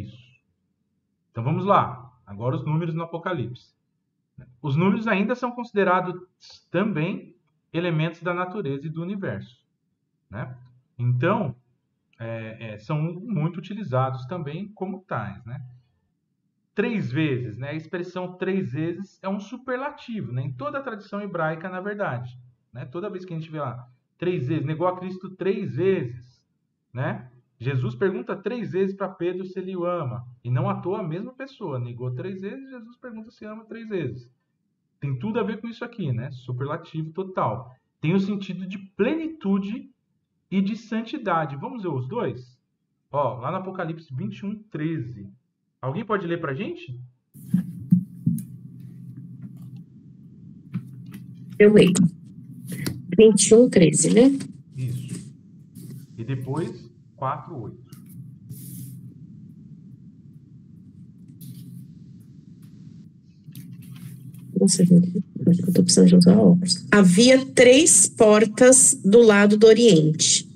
Isso. Então vamos lá. Agora os números no Apocalipse. Os números ainda são considerados também elementos da natureza e do universo. Né? Então, é, é, são muito utilizados também como tais. Né? Três vezes, né? a expressão três vezes é um superlativo né? em toda a tradição hebraica, na verdade. Né? Toda vez que a gente vê lá, três vezes, negou a Cristo três vezes, né? Jesus pergunta três vezes para Pedro se ele o ama. E não à toa a mesma pessoa. Negou três vezes, Jesus pergunta se ama três vezes. Tem tudo a ver com isso aqui, né? Superlativo total. Tem o sentido de plenitude e de santidade. Vamos ver os dois? Ó, lá no Apocalipse 21, 13. Alguém pode ler para gente? Eu leio. 21, 13, né? Isso. E depois 4, 8. Nossa, gente, acho que eu tô precisando de usar óculos. Havia três portas do lado do Oriente,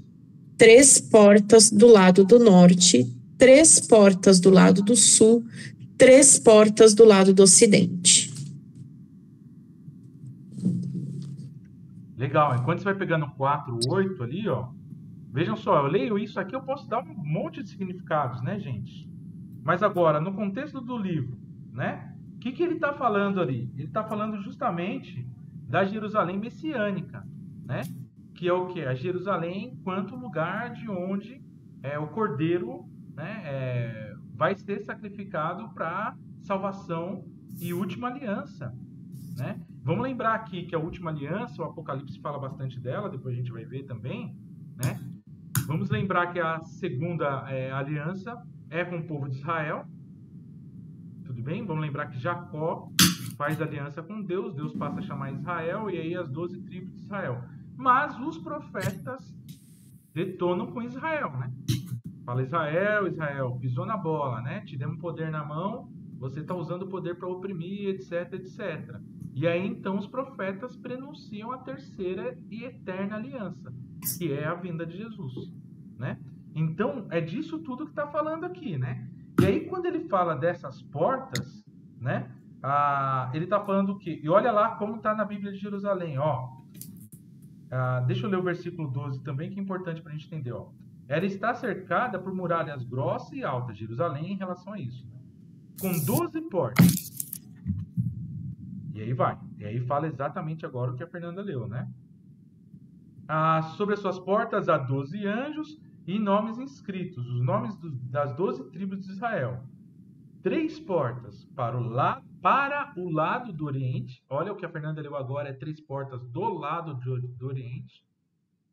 três portas do lado do Norte, três portas do lado do Sul, três portas do lado do Ocidente. Legal. Enquanto você vai pegando 4, 8 ali, ó. Vejam só, eu leio isso aqui, eu posso dar um monte de significados, né, gente? Mas agora, no contexto do livro, né? O que, que ele está falando ali? Ele está falando justamente da Jerusalém messiânica, né? Que é o que? A Jerusalém enquanto lugar de onde é, o cordeiro né, é, vai ser sacrificado para salvação e última aliança, né? Vamos lembrar aqui que a última aliança, o Apocalipse fala bastante dela, depois a gente vai ver também, né? Vamos lembrar que a segunda é, aliança é com o povo de Israel. Tudo bem? Vamos lembrar que Jacó faz aliança com Deus, Deus passa a chamar Israel e aí as doze tribos de Israel. Mas os profetas detonam com Israel, né? Fala Israel, Israel, pisou na bola, né? Te demos poder na mão, você está usando o poder para oprimir, etc, etc. E aí então os profetas prenunciam a terceira e eterna aliança, que é a vinda de Jesus, né? Então é disso tudo que está falando aqui, né? E aí quando ele fala dessas portas, né? Ah, ele está falando o quê? E olha lá como está na Bíblia de Jerusalém, ó. Ah, deixa eu ler o versículo 12 também, que é importante para a gente entender, ó. Ela está cercada por muralhas grossas e altas, Jerusalém, em relação a isso. Né? Com 12 portas. E aí vai. E aí fala exatamente agora o que a Fernanda leu, né? Ah, sobre as suas portas há 12 anjos e nomes inscritos, os nomes do, das 12 tribos de Israel. Três portas para o, la, para o lado do Oriente. Olha o que a Fernanda leu agora, é três portas do lado do, do Oriente.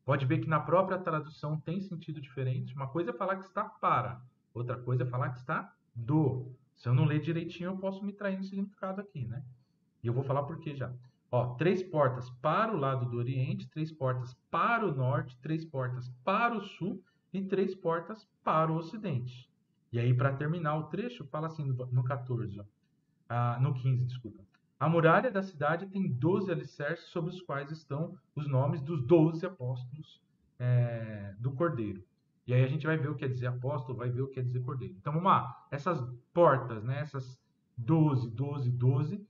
Pode ver que na própria tradução tem sentido diferente. Uma coisa é falar que está para, outra coisa é falar que está do. Se eu não ler direitinho, eu posso me trair no significado aqui, né? E eu vou falar por quê já. Ó, três portas para o lado do Oriente, três portas para o Norte, três portas para o Sul e três portas para o Ocidente. E aí, para terminar o trecho, fala assim no 14, ó, ah, no 15, desculpa. A muralha da cidade tem 12 alicerces sobre os quais estão os nomes dos 12 apóstolos é, do Cordeiro. E aí a gente vai ver o que quer dizer apóstolo, vai ver o que quer dizer cordeiro. Então vamos lá. Essas portas, né, essas 12, 12, 12,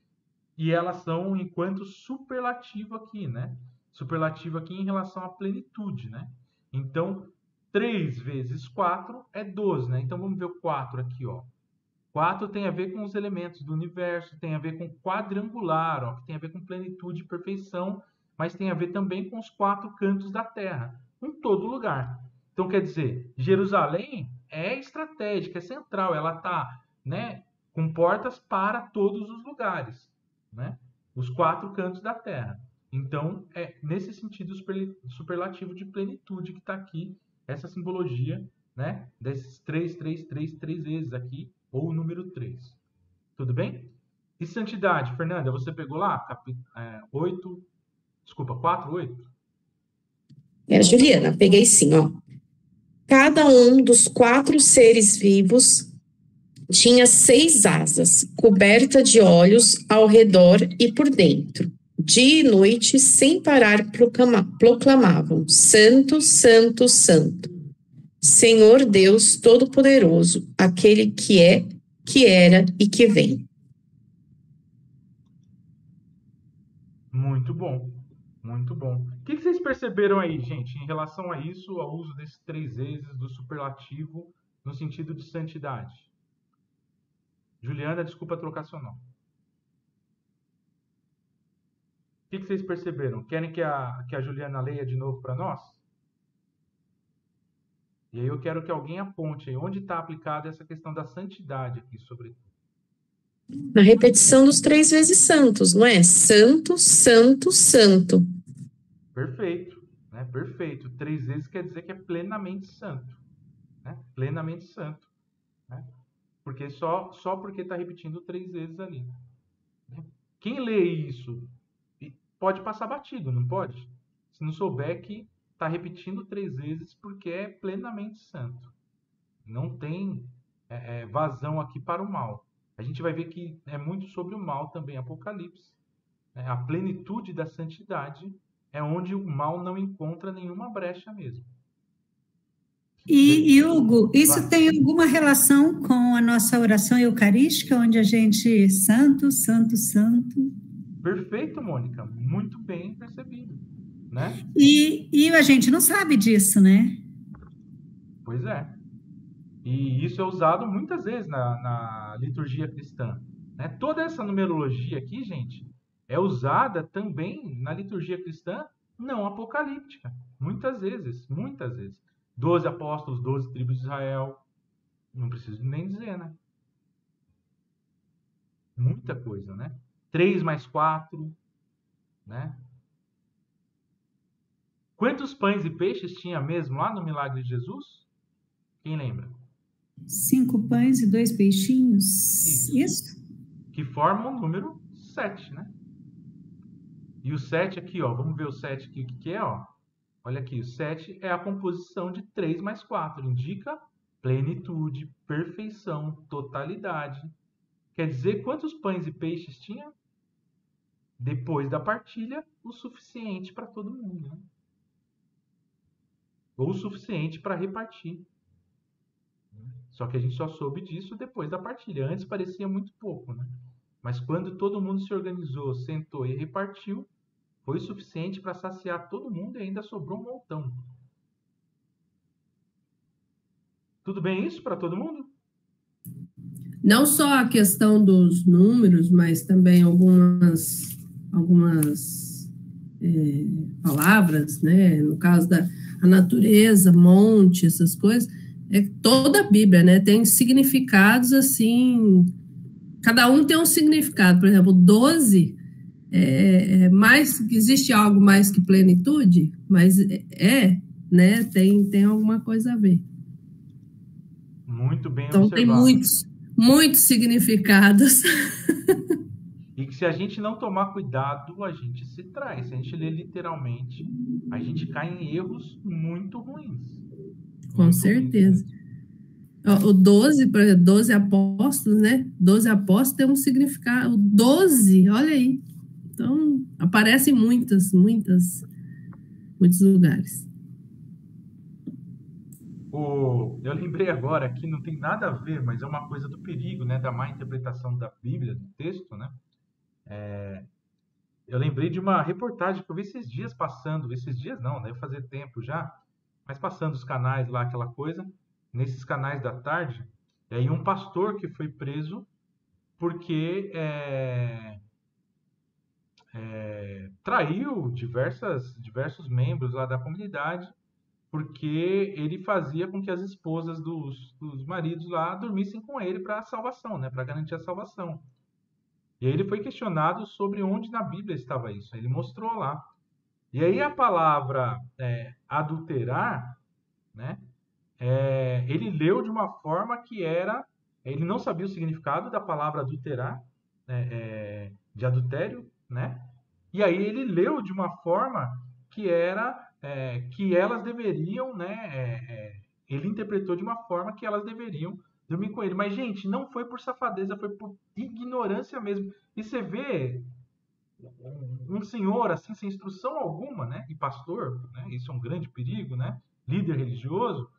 e elas são enquanto superlativo aqui, né? Superlativo aqui em relação à plenitude, né? Então, 3 vezes 4 é 12, né? Então, vamos ver o 4 aqui, ó. 4 tem a ver com os elementos do universo, tem a ver com quadrangular, ó, que tem a ver com plenitude e perfeição, mas tem a ver também com os quatro cantos da terra, em todo lugar. Então, quer dizer, Jerusalém é estratégica, é central, ela está né, com portas para todos os lugares né? Os quatro cantos da Terra. Então, é nesse sentido superlativo de plenitude que está aqui essa simbologia, né? Desses três, três, três, três vezes aqui, ou o número 3. Tudo bem? E santidade, Fernanda, você pegou lá? Capi, é, 8, desculpa, 4, 8? É, Juliana, peguei sim, ó. Cada um dos quatro seres vivos tinha seis asas, coberta de olhos ao redor e por dentro. Dia e noite, sem parar, proclamavam: Santo, Santo, Santo. Senhor Deus Todo-Poderoso, aquele que é, que era e que vem. Muito bom, muito bom. O que vocês perceberam aí, gente, em relação a isso, ao uso desses três vezes do superlativo no sentido de santidade? Juliana, desculpa trocar seu nome. O que vocês perceberam? Querem que a, que a Juliana leia de novo para nós? E aí eu quero que alguém aponte aí onde está aplicada essa questão da santidade aqui, sobretudo. Na repetição dos três vezes santos, não é? Santo, santo, santo. Perfeito, né? Perfeito. Três vezes quer dizer que é plenamente santo, né? Plenamente santo, né? Porque só só porque está repetindo três vezes ali. Né? Quem lê isso pode passar batido, não pode? Se não souber que está repetindo três vezes porque é plenamente santo. Não tem é, é, vazão aqui para o mal. A gente vai ver que é muito sobre o mal também, Apocalipse. É, a plenitude da santidade é onde o mal não encontra nenhuma brecha mesmo. E, Hugo, isso tem alguma relação com a nossa oração eucarística, onde a gente, santo, santo, santo? Perfeito, Mônica, muito bem percebido né? E, e a gente não sabe disso, né? Pois é. E isso é usado muitas vezes na, na liturgia cristã. Né? Toda essa numerologia aqui, gente, é usada também na liturgia cristã não apocalíptica. Muitas vezes, muitas vezes. Doze apóstolos, doze tribos de Israel. Não preciso nem dizer, né? Muita coisa, né? Três mais quatro, né? Quantos pães e peixes tinha mesmo lá no milagre de Jesus? Quem lembra? Cinco pães e dois peixinhos. Isso. Isso? Que formam o número sete, né? E o sete aqui, ó, vamos ver o sete aqui, o que, que é, ó. Olha aqui, o sete é a composição de três mais quatro. Indica plenitude, perfeição, totalidade. Quer dizer, quantos pães e peixes tinha? Depois da partilha, o suficiente para todo mundo. Né? ou o suficiente para repartir. Só que a gente só soube disso depois da partilha. Antes parecia muito pouco, né? Mas quando todo mundo se organizou, sentou e repartiu, foi o suficiente para saciar todo mundo e ainda sobrou um montão. Tudo bem isso para todo mundo? Não só a questão dos números, mas também algumas, algumas é, palavras, né? No caso da, natureza, monte, essas coisas, é toda a Bíblia, né? Tem significados assim, cada um tem um significado. Por exemplo, 12 é, é mais existe algo mais que plenitude, mas é, né? Tem tem alguma coisa a ver. Muito bem então observado. tem muitos muitos significados. E que se a gente não tomar cuidado, a gente se trai. Se a gente ler literalmente, a gente cai em erros muito ruins. Com muito certeza. Ruins, né? O 12, por exemplo, 12 apóstolos, né? 12 apóstolos tem um significado. O 12, olha aí. Então, aparece em muitas, muitas, muitos lugares. O, eu lembrei agora que não tem nada a ver, mas é uma coisa do perigo, né? Da má interpretação da Bíblia, do texto, né? É, eu lembrei de uma reportagem que eu vi esses dias passando, esses dias não, deve fazer tempo já, mas passando os canais lá, aquela coisa, nesses canais da tarde, e aí um pastor que foi preso porque é, é, traiu diversas, diversos membros lá da comunidade, porque ele fazia com que as esposas dos, dos maridos lá dormissem com ele para a salvação, né, para garantir a salvação. E aí ele foi questionado sobre onde na Bíblia estava isso. Ele mostrou lá. E aí a palavra é, adulterar, né? É, ele leu de uma forma que era, ele não sabia o significado da palavra adulterar, né, é, de adultério, né? E aí ele leu de uma forma que era é, que elas deveriam, né? É, é, ele interpretou de uma forma que elas deveriam dormir com ele. Mas, gente, não foi por safadeza, foi por ignorância mesmo. E você vê um senhor assim, sem instrução alguma, né? E pastor, né? Isso é um grande perigo, né? Líder religioso.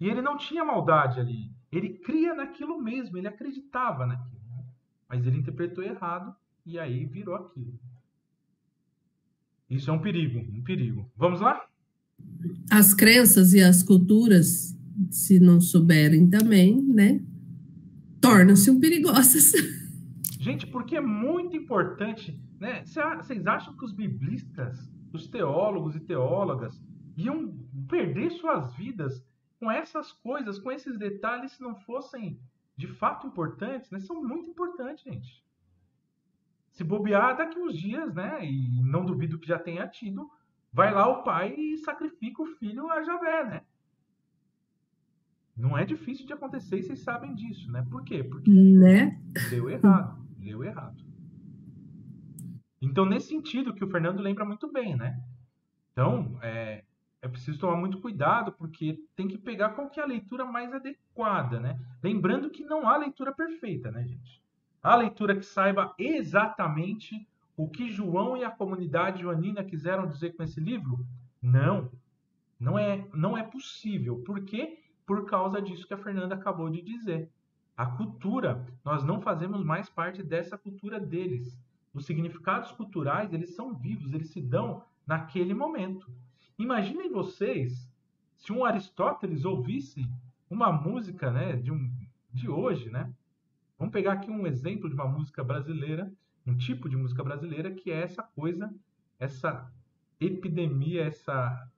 E ele não tinha maldade ali. Ele cria naquilo mesmo, ele acreditava naquilo. Né? Mas ele interpretou errado e aí virou aquilo. Isso é um perigo, um perigo. Vamos lá? As crenças e as culturas, se não souberem também, né, tornam-se perigosas. Gente, porque é muito importante, né? Vocês acham que os biblistas, os teólogos e teólogas iam perder suas vidas com essas coisas, com esses detalhes, se não fossem de fato importantes, né? São muito importantes, gente. Se bobear daqui uns dias, né? E não duvido que já tenha tido, vai lá o pai e sacrifica o filho a Javé, né? Não é difícil de acontecer e vocês sabem disso, né? Por quê? Porque né? deu errado, deu errado. Então, nesse sentido que o Fernando lembra muito bem, né? Então, é, é preciso tomar muito cuidado, porque tem que pegar qual que é a leitura mais adequada, né? Lembrando que não há leitura perfeita, né, gente? Há leitura que saiba exatamente o que João e a comunidade joanina quiseram dizer com esse livro? Não. Não é, não é possível. Por quê? Por causa disso que a Fernanda acabou de dizer. A cultura, nós não fazemos mais parte dessa cultura deles. Os significados culturais, eles são vivos, eles se dão naquele momento. Imaginem vocês se um Aristóteles ouvisse uma música né, de, um, de hoje, né? Vamos pegar aqui um exemplo de uma música brasileira, um tipo de música brasileira que é essa coisa, essa epidemia, essa.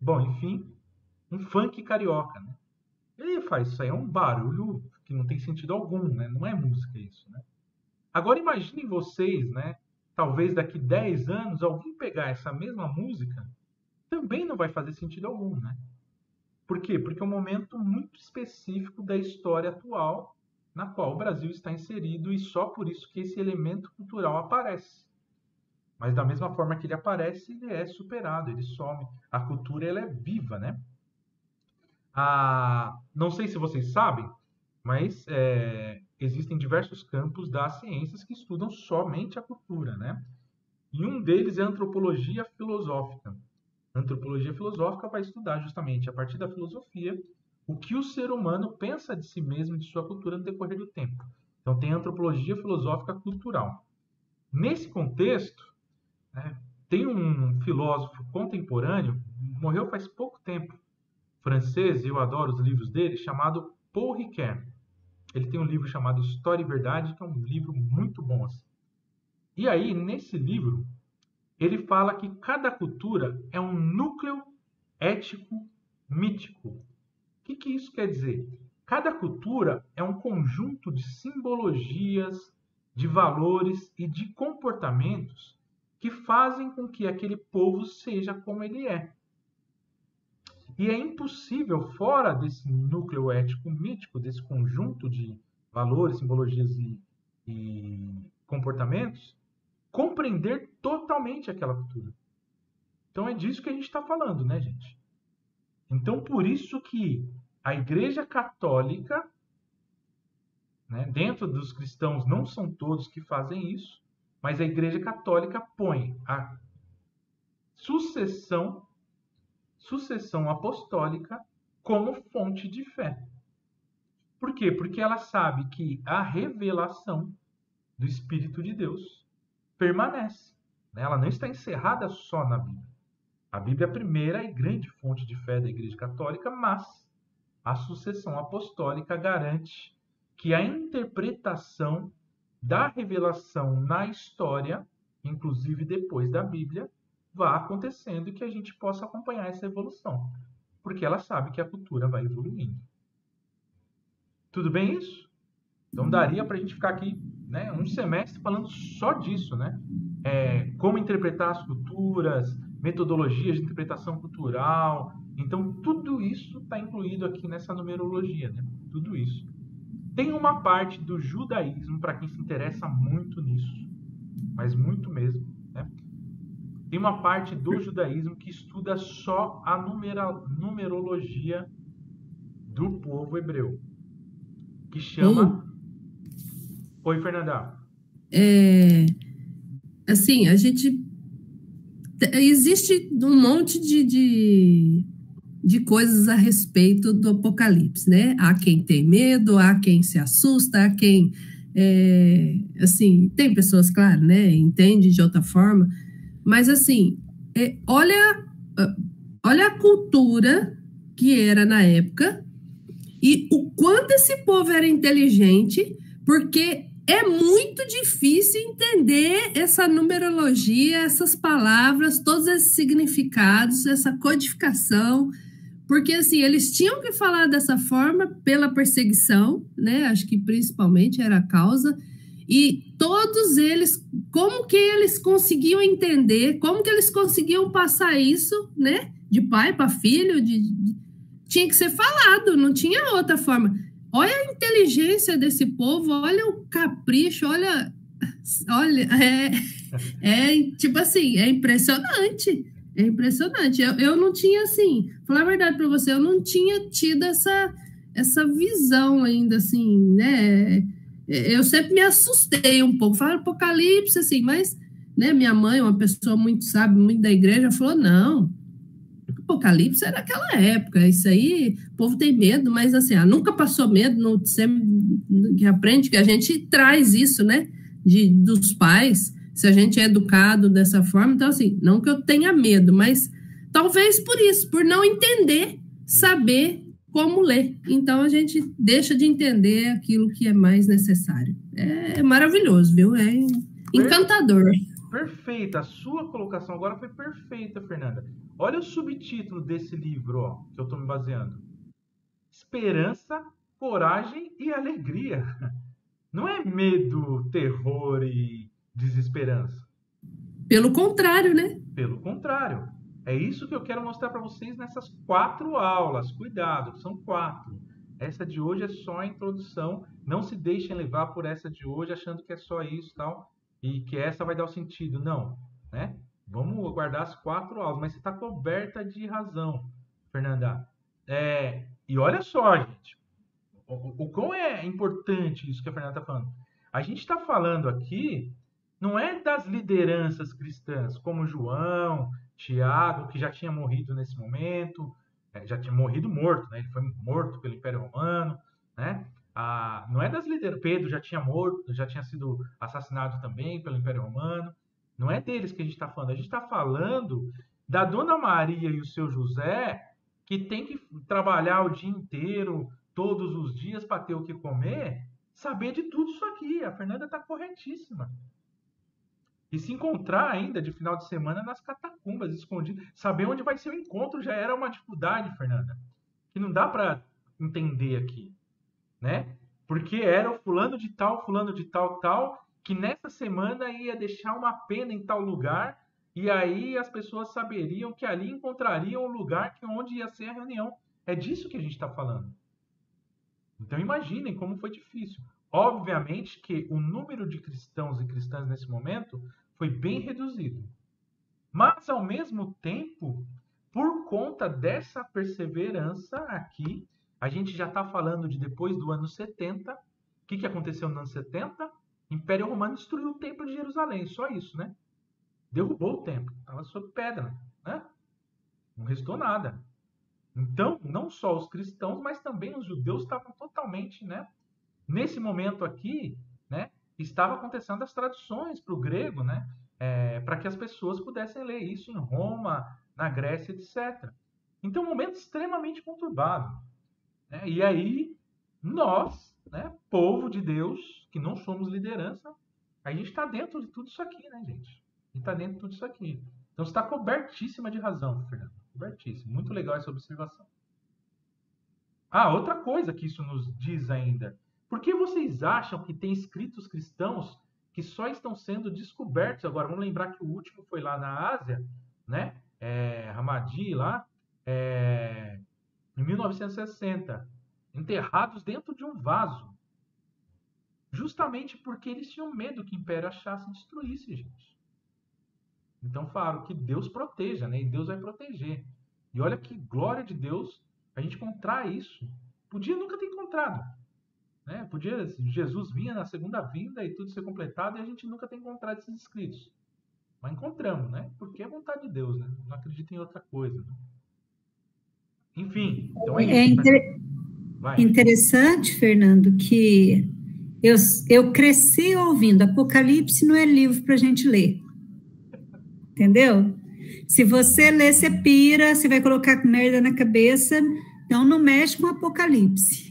Bom, enfim, um funk carioca, né? Ele faz isso aí, é um barulho que não tem sentido algum, né? Não é música isso, né? Agora imaginem vocês, né? Talvez daqui 10 anos alguém pegar essa mesma música também não vai fazer sentido algum, né? Por quê? Porque é um momento muito específico da história atual na qual o Brasil está inserido e só por isso que esse elemento cultural aparece. Mas da mesma forma que ele aparece, ele é superado, ele some. A cultura ela é viva, né? Ah, não sei se vocês sabem, mas é, existem diversos campos das ciências que estudam somente a cultura, né? E um deles é a antropologia filosófica antropologia filosófica vai estudar justamente a partir da filosofia o que o ser humano pensa de si mesmo e de sua cultura no decorrer do tempo. Então tem antropologia filosófica cultural. Nesse contexto, né, tem um filósofo contemporâneo, morreu faz pouco tempo, francês, e eu adoro os livros dele, chamado Paul Ricoeur. Ele tem um livro chamado História e Verdade, que é um livro muito bom. Assim. E aí, nesse livro, ele fala que cada cultura é um núcleo ético mítico. Que, que isso quer dizer? Cada cultura é um conjunto de simbologias, de valores e de comportamentos que fazem com que aquele povo seja como ele é. E é impossível, fora desse núcleo ético mítico, desse conjunto de valores, simbologias e, e comportamentos, compreender totalmente aquela cultura. Então é disso que a gente está falando, né, gente? Então por isso que a Igreja Católica, né, dentro dos cristãos não são todos que fazem isso, mas a Igreja Católica põe a sucessão sucessão apostólica como fonte de fé. Por quê? Porque ela sabe que a revelação do Espírito de Deus permanece. Né? Ela não está encerrada só na Bíblia. A Bíblia é a primeira e grande fonte de fé da Igreja Católica, mas a sucessão apostólica garante que a interpretação da revelação na história, inclusive depois da Bíblia, vá acontecendo e que a gente possa acompanhar essa evolução, porque ela sabe que a cultura vai evoluindo. Tudo bem isso? Então daria para a gente ficar aqui né, um semestre falando só disso, né? É, como interpretar as culturas, metodologias de interpretação cultural. Então, tudo isso está incluído aqui nessa numerologia, né? Tudo isso. Tem uma parte do judaísmo para quem se interessa muito nisso, mas muito mesmo, né? Tem uma parte do judaísmo que estuda só a numerologia do povo hebreu, que chama hum. Oi, Fernanda. É, assim, a gente. Existe um monte de, de, de coisas a respeito do Apocalipse, né? Há quem tem medo, há quem se assusta, há quem, é, assim, tem pessoas, claro, né? Entende de outra forma, mas assim, é, olha, olha a cultura que era na época e o quanto esse povo era inteligente, porque é muito difícil entender essa numerologia, essas palavras, todos esses significados, essa codificação, porque assim, eles tinham que falar dessa forma pela perseguição, né? Acho que principalmente era a causa. E todos eles, como que eles conseguiam entender, como que eles conseguiam passar isso, né? De pai para filho, de, de, tinha que ser falado, não tinha outra forma. Olha a inteligência desse povo, olha o capricho, olha. Olha, é, é tipo assim, é impressionante. É impressionante. Eu, eu não tinha, assim, falar a verdade para você, eu não tinha tido essa, essa visão ainda, assim, né? Eu sempre me assustei um pouco. Falaram apocalipse, assim, mas né, minha mãe, uma pessoa muito sábia, muito da igreja, falou: não, Apocalipse era aquela época, isso aí, o povo tem medo, mas assim, nunca passou medo, não, sempre que aprende que a gente traz isso, né, de, dos pais, se a gente é educado dessa forma, então assim, não que eu tenha medo, mas talvez por isso, por não entender, saber como ler. Então a gente deixa de entender aquilo que é mais necessário. É maravilhoso, viu? É encantador. Perfeita. A sua colocação agora foi perfeita, Fernanda. Olha o subtítulo desse livro, ó, que eu estou me baseando. Esperança, coragem e alegria. Não é medo, terror e desesperança. Pelo contrário, né? Pelo contrário. É isso que eu quero mostrar para vocês nessas quatro aulas. Cuidado, são quatro. Essa de hoje é só a introdução. Não se deixem levar por essa de hoje achando que é só isso tal e que essa vai dar o sentido. Não, né? Vamos aguardar as quatro aulas, mas você está coberta de razão, Fernanda. É, e olha só, gente, o, o quão é importante isso que a Fernanda está falando. A gente está falando aqui, não é das lideranças cristãs, como João, Tiago, que já tinha morrido nesse momento, é, já tinha morrido morto, né? Ele foi morto pelo Império Romano, né? Ah, não é das lideranças. Pedro já tinha morto, já tinha sido assassinado também pelo Império Romano. Não é deles que a gente está falando. A gente está falando da Dona Maria e o seu José, que tem que trabalhar o dia inteiro, todos os dias, para ter o que comer, saber de tudo isso aqui. A Fernanda está corretíssima. E se encontrar ainda de final de semana nas catacumbas, escondido. Saber onde vai ser o encontro já era uma dificuldade, Fernanda. Que não dá para entender aqui né? Porque era o fulano de tal, fulano de tal, tal, que nessa semana ia deixar uma pena em tal lugar, e aí as pessoas saberiam que ali encontrariam o lugar que onde ia ser a reunião. É disso que a gente está falando. Então imaginem como foi difícil. Obviamente que o número de cristãos e cristãs nesse momento foi bem reduzido. Mas, ao mesmo tempo, por conta dessa perseverança aqui, a gente já está falando de depois do ano 70. O que, que aconteceu no ano 70? O Império Romano destruiu o Templo de Jerusalém, só isso, né? Derrubou o templo, estava sob pedra, né? Não restou nada. Então, não só os cristãos, mas também os judeus estavam totalmente, né? Nesse momento aqui, né? Estava acontecendo as traduções para o grego, né? É, para que as pessoas pudessem ler isso em Roma, na Grécia, etc. Então, um momento extremamente conturbado. Né? E aí, nós, né, povo de Deus, que não somos liderança, a gente está dentro de tudo isso aqui, né, gente? A gente está dentro de tudo isso aqui. Então, está cobertíssima de razão, Fernando. Cobertíssima. Muito legal essa observação. Ah, outra coisa que isso nos diz ainda. Por que vocês acham que tem escritos cristãos que só estão sendo descobertos agora? Vamos lembrar que o último foi lá na Ásia, né? É, Hamadi lá. É, em 1960, enterrados dentro de um vaso. Justamente porque eles tinham medo que o império achasse e destruísse, gente. Então falaram que Deus proteja, né? E Deus vai proteger. E olha que glória de Deus a gente encontrar isso. Podia nunca ter encontrado. Né? Podia, Jesus vinha na segunda vinda e tudo ser completado e a gente nunca tem encontrado esses escritos. Mas encontramos, né? Porque é vontade de Deus, né? Não acredita em outra coisa. Né? Enfim, então é, é isso. inter... né? interessante, Fernando, que eu, eu cresci ouvindo Apocalipse não é livro para a gente ler. Entendeu? Se você ler, você pira, você vai colocar merda na cabeça, então não mexe com Apocalipse.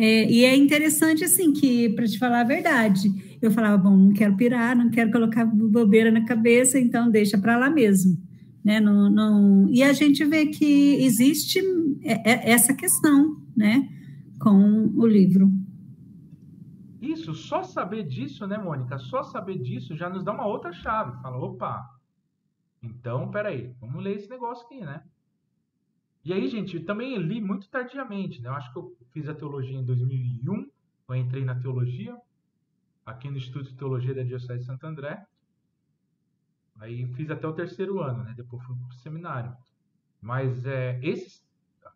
É, e é interessante, assim, que, para te falar a verdade, eu falava, bom, não quero pirar, não quero colocar bobeira na cabeça, então deixa para lá mesmo. Né? Não, não... E a gente vê que existe é, é, essa questão né? com o livro. Isso, só saber disso, né, Mônica? Só saber disso já nos dá uma outra chave. Fala, opa, então, peraí, vamos ler esse negócio aqui, né? E aí, gente, eu também li muito tardiamente, né? Eu acho que eu fiz a teologia em 2001, eu entrei na teologia, aqui no Instituto de Teologia da Diocese de Santo André. Aí fiz até o terceiro ano, né? Depois fui para o seminário. Mas é, esses,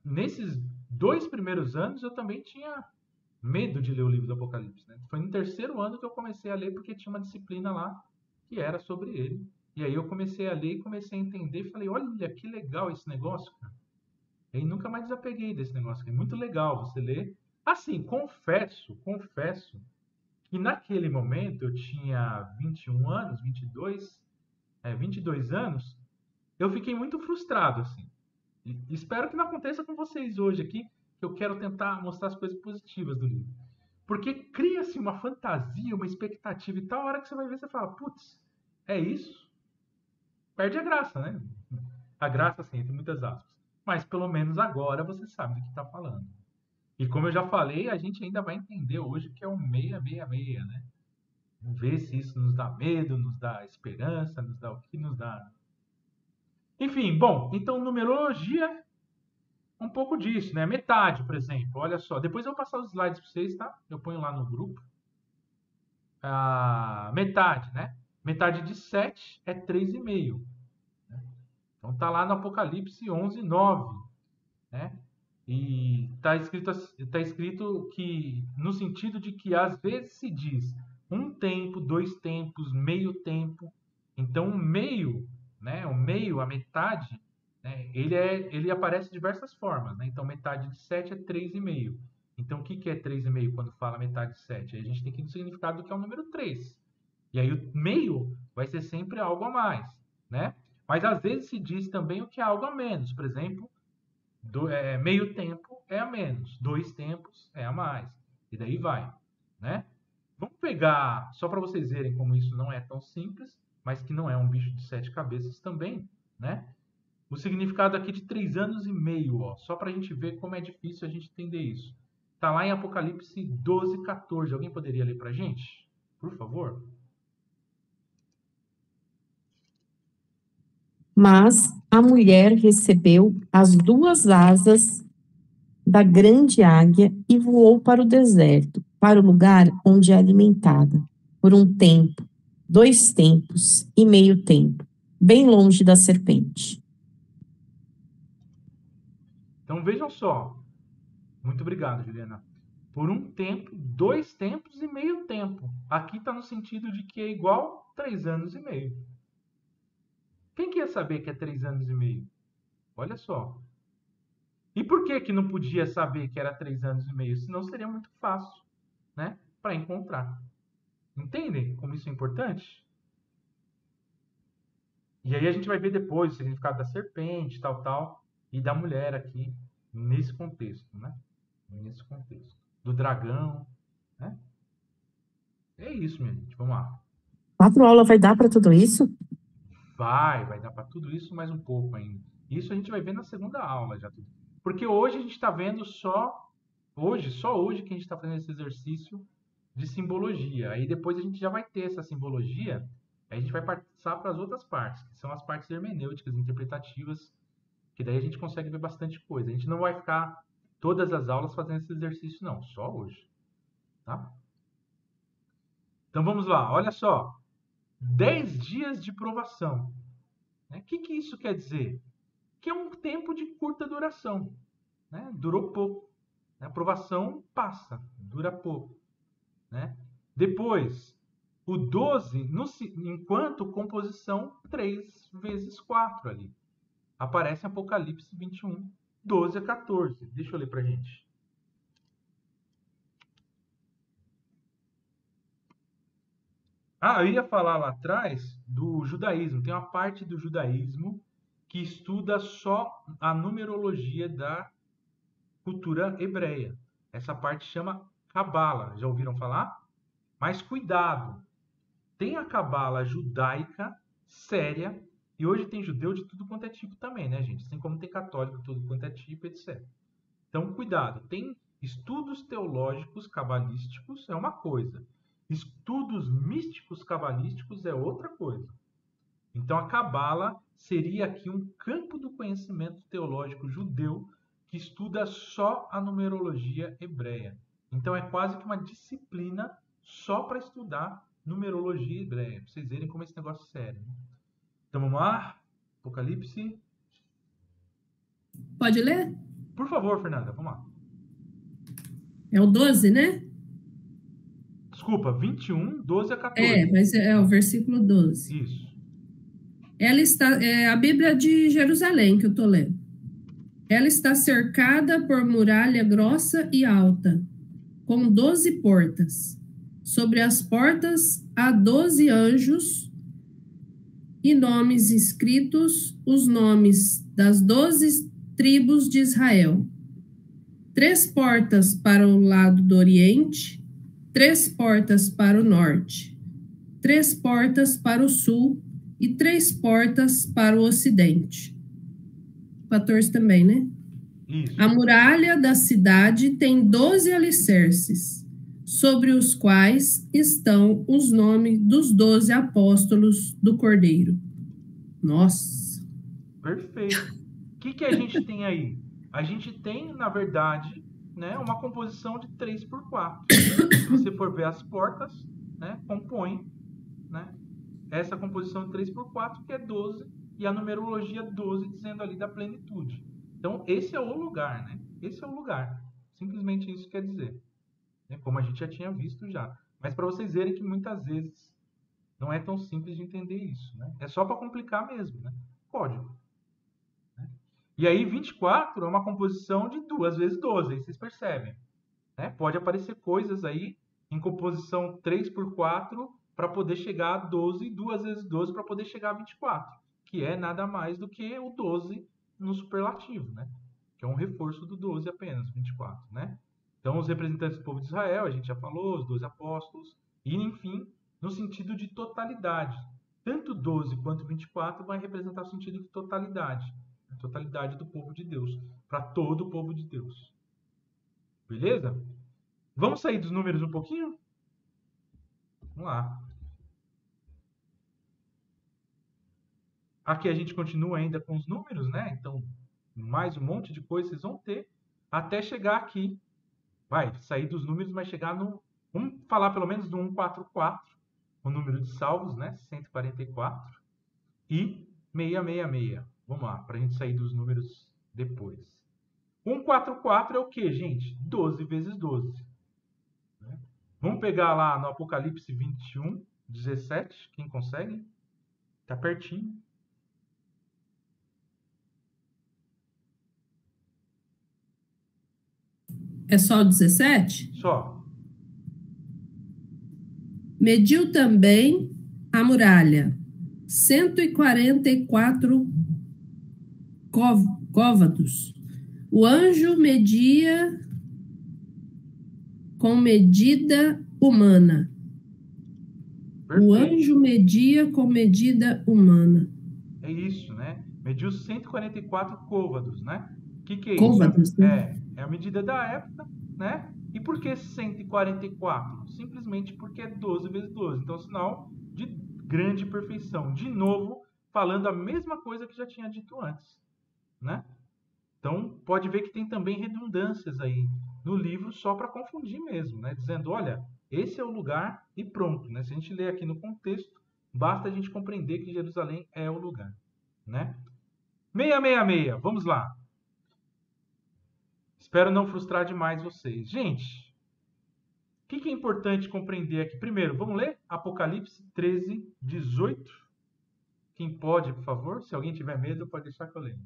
nesses dois primeiros anos eu também tinha medo de ler o livro do Apocalipse. Né? Foi no terceiro ano que eu comecei a ler, porque tinha uma disciplina lá que era sobre ele. E aí eu comecei a ler e comecei a entender falei, olha que legal esse negócio, cara. E nunca mais desapeguei desse negócio. É muito legal você ler. Assim, confesso, confesso que naquele momento eu tinha 21 anos, 22, é, 22 anos, eu fiquei muito frustrado, assim. E espero que não aconteça com vocês hoje aqui, que eu quero tentar mostrar as coisas positivas do livro. Porque cria-se uma fantasia, uma expectativa e tal, hora que você vai ver, você fala, putz, é isso? Perde a graça, né? A graça, assim, entre muitas aspas. Mas pelo menos agora você sabe do que está falando. E como eu já falei, a gente ainda vai entender hoje que é um 666, né? Vamos ver se isso nos dá medo, nos dá esperança, nos dá o que nos dá. Enfim, bom, então numerologia, um pouco disso, né? Metade, por exemplo. Olha só, depois eu vou passar os slides para vocês, tá? Eu ponho lá no grupo. Ah, metade, né? Metade de 7 é 3,5. Então tá lá no Apocalipse 11, 9. Né? E está escrito, tá escrito que, no sentido de que às vezes se diz um tempo, dois tempos, meio tempo. Então, o meio, né, o meio, a metade, né, ele, é, ele aparece de diversas formas. Né? Então, metade de 7 é 3,5. Então, o que, que é 3,5 quando fala metade de 7? Aí a gente tem que ir no significado do que é o número 3. E aí, o meio vai ser sempre algo a mais. Né? Mas, às vezes, se diz também o que é algo a menos. Por exemplo, do, é, meio tempo é a menos, dois tempos é a mais. E daí vai. Né? Vamos pegar, só para vocês verem como isso não é tão simples, mas que não é um bicho de sete cabeças também, né? O significado aqui de três anos e meio, ó, só para a gente ver como é difícil a gente entender isso. Está lá em Apocalipse 12, 14. Alguém poderia ler para a gente? Por favor. Mas a mulher recebeu as duas asas da grande águia e voou para o deserto, para o lugar onde é alimentada, por um tempo, dois tempos e meio tempo, bem longe da serpente. Então vejam só. Muito obrigado, Juliana. Por um tempo, dois tempos e meio tempo. Aqui está no sentido de que é igual três anos e meio. Quem quer saber que é três anos e meio? Olha só. E por que que não podia saber que era três anos e meio? Senão seria muito fácil né, para encontrar. Entendem como isso é importante? E aí a gente vai ver depois o significado da serpente, tal, tal, e da mulher aqui, nesse contexto, né? Nesse contexto. Do dragão, né? É isso, minha gente. Vamos lá. Quatro aulas vai dar para tudo isso? Vai, vai dar para tudo isso mais um pouco ainda. Isso a gente vai ver na segunda aula já. Porque hoje a gente está vendo só Hoje, só hoje que a gente está fazendo esse exercício de simbologia. Aí depois a gente já vai ter essa simbologia, aí a gente vai passar para as outras partes, que são as partes hermenêuticas, interpretativas, que daí a gente consegue ver bastante coisa. A gente não vai ficar todas as aulas fazendo esse exercício, não, só hoje. Tá? Então vamos lá, olha só. 10 dias de provação. O né? que, que isso quer dizer? Que é um tempo de curta duração. Né? Durou pouco. A aprovação passa, dura pouco. Né? Depois, o 12, no, enquanto composição 3 vezes 4 ali. Aparece em Apocalipse 21, 12 a 14. Deixa eu ler pra gente. Ah, eu ia falar lá atrás do judaísmo. Tem uma parte do judaísmo que estuda só a numerologia da cultura hebreia. Essa parte chama Cabala. Já ouviram falar? Mas cuidado, tem a Cabala judaica séria e hoje tem judeu de tudo quanto é tipo também, né, gente? Assim como tem católico de tudo quanto é tipo, etc. Então, cuidado. Tem estudos teológicos cabalísticos, é uma coisa. Estudos místicos cabalísticos é outra coisa. Então, a Cabala seria aqui um campo do conhecimento teológico judeu que estuda só a numerologia hebreia. Então, é quase que uma disciplina só para estudar numerologia hebreia, para vocês verem como esse negócio é sério. Né? Então vamos lá? Apocalipse. Pode ler? Por favor, Fernanda, vamos lá. É o 12, né? Desculpa, 21, 12 a 14. É, mas é, é o versículo 12. Isso. Ela está, é a Bíblia de Jerusalém que eu estou lendo. Ela está cercada por muralha grossa e alta, com doze portas. Sobre as portas há doze anjos e nomes escritos, os nomes das doze tribos de Israel. Três portas para o lado do oriente, três portas para o norte, três portas para o sul e três portas para o ocidente. 14 também, né? A muralha da cidade tem doze alicerces sobre os quais estão os nomes dos doze apóstolos do Cordeiro. Nossa! Perfeito. O que, que a gente tem aí? A gente tem, na verdade, né, uma composição de 3 por 4. Se você for ver as portas, né, compõe né, essa composição de 3 por 4, que é 12, e a numerologia 12 dizendo ali da plenitude. Então, esse é o lugar, né? Esse é o lugar. Simplesmente isso quer dizer né? como a gente já tinha visto já. Mas para vocês verem que muitas vezes não é tão simples de entender isso. Né? É só para complicar mesmo. Né? Código. E aí 24 é uma composição de 2 vezes 12, aí vocês percebem. Né? Pode aparecer coisas aí em composição 3 por 4 para poder chegar a 12, 2 vezes 12 para poder chegar a 24, que é nada mais do que o 12 no superlativo, né? que é um reforço do 12 apenas, 24, né? Então, os representantes do povo de Israel, a gente já falou, os doze apóstolos, e, enfim, no sentido de totalidade. Tanto 12 quanto 24 vai representar o sentido de totalidade, a totalidade do povo de Deus, para todo o povo de Deus. Beleza? Vamos sair dos números um pouquinho? Vamos lá. Aqui a gente continua ainda com os números, né? Então, mais um monte de coisa vocês vão ter até chegar aqui vai sair dos números, vai chegar no. Vamos falar pelo menos do 144, o número de salvos, né? 144. E 666. Vamos lá, para a gente sair dos números depois. 144 é o que, gente? 12 vezes 12. Né? Vamos pegar lá no Apocalipse 21, 17. Quem consegue? Tá pertinho. É só 17? Só. Mediu também a muralha, 144 côvados. O anjo media com medida humana. O anjo media com medida humana. É isso, né? Mediu 144 côvados, né? O que, que é côvados, isso? Né? É, é a medida da época, né? E por que 144? Simplesmente porque é 12 vezes 12. Então, sinal de grande perfeição. De novo, falando a mesma coisa que já tinha dito antes, né? Então, pode ver que tem também redundâncias aí no livro só para confundir mesmo, né? Dizendo, olha, esse é o lugar e pronto, né? Se a gente ler aqui no contexto, basta a gente compreender que Jerusalém é o lugar, né? 666, vamos lá. Espero não frustrar demais vocês. Gente, o que, que é importante compreender aqui? Primeiro, vamos ler Apocalipse 13, 18. Quem pode, por favor? Se alguém tiver medo, pode deixar que eu leia.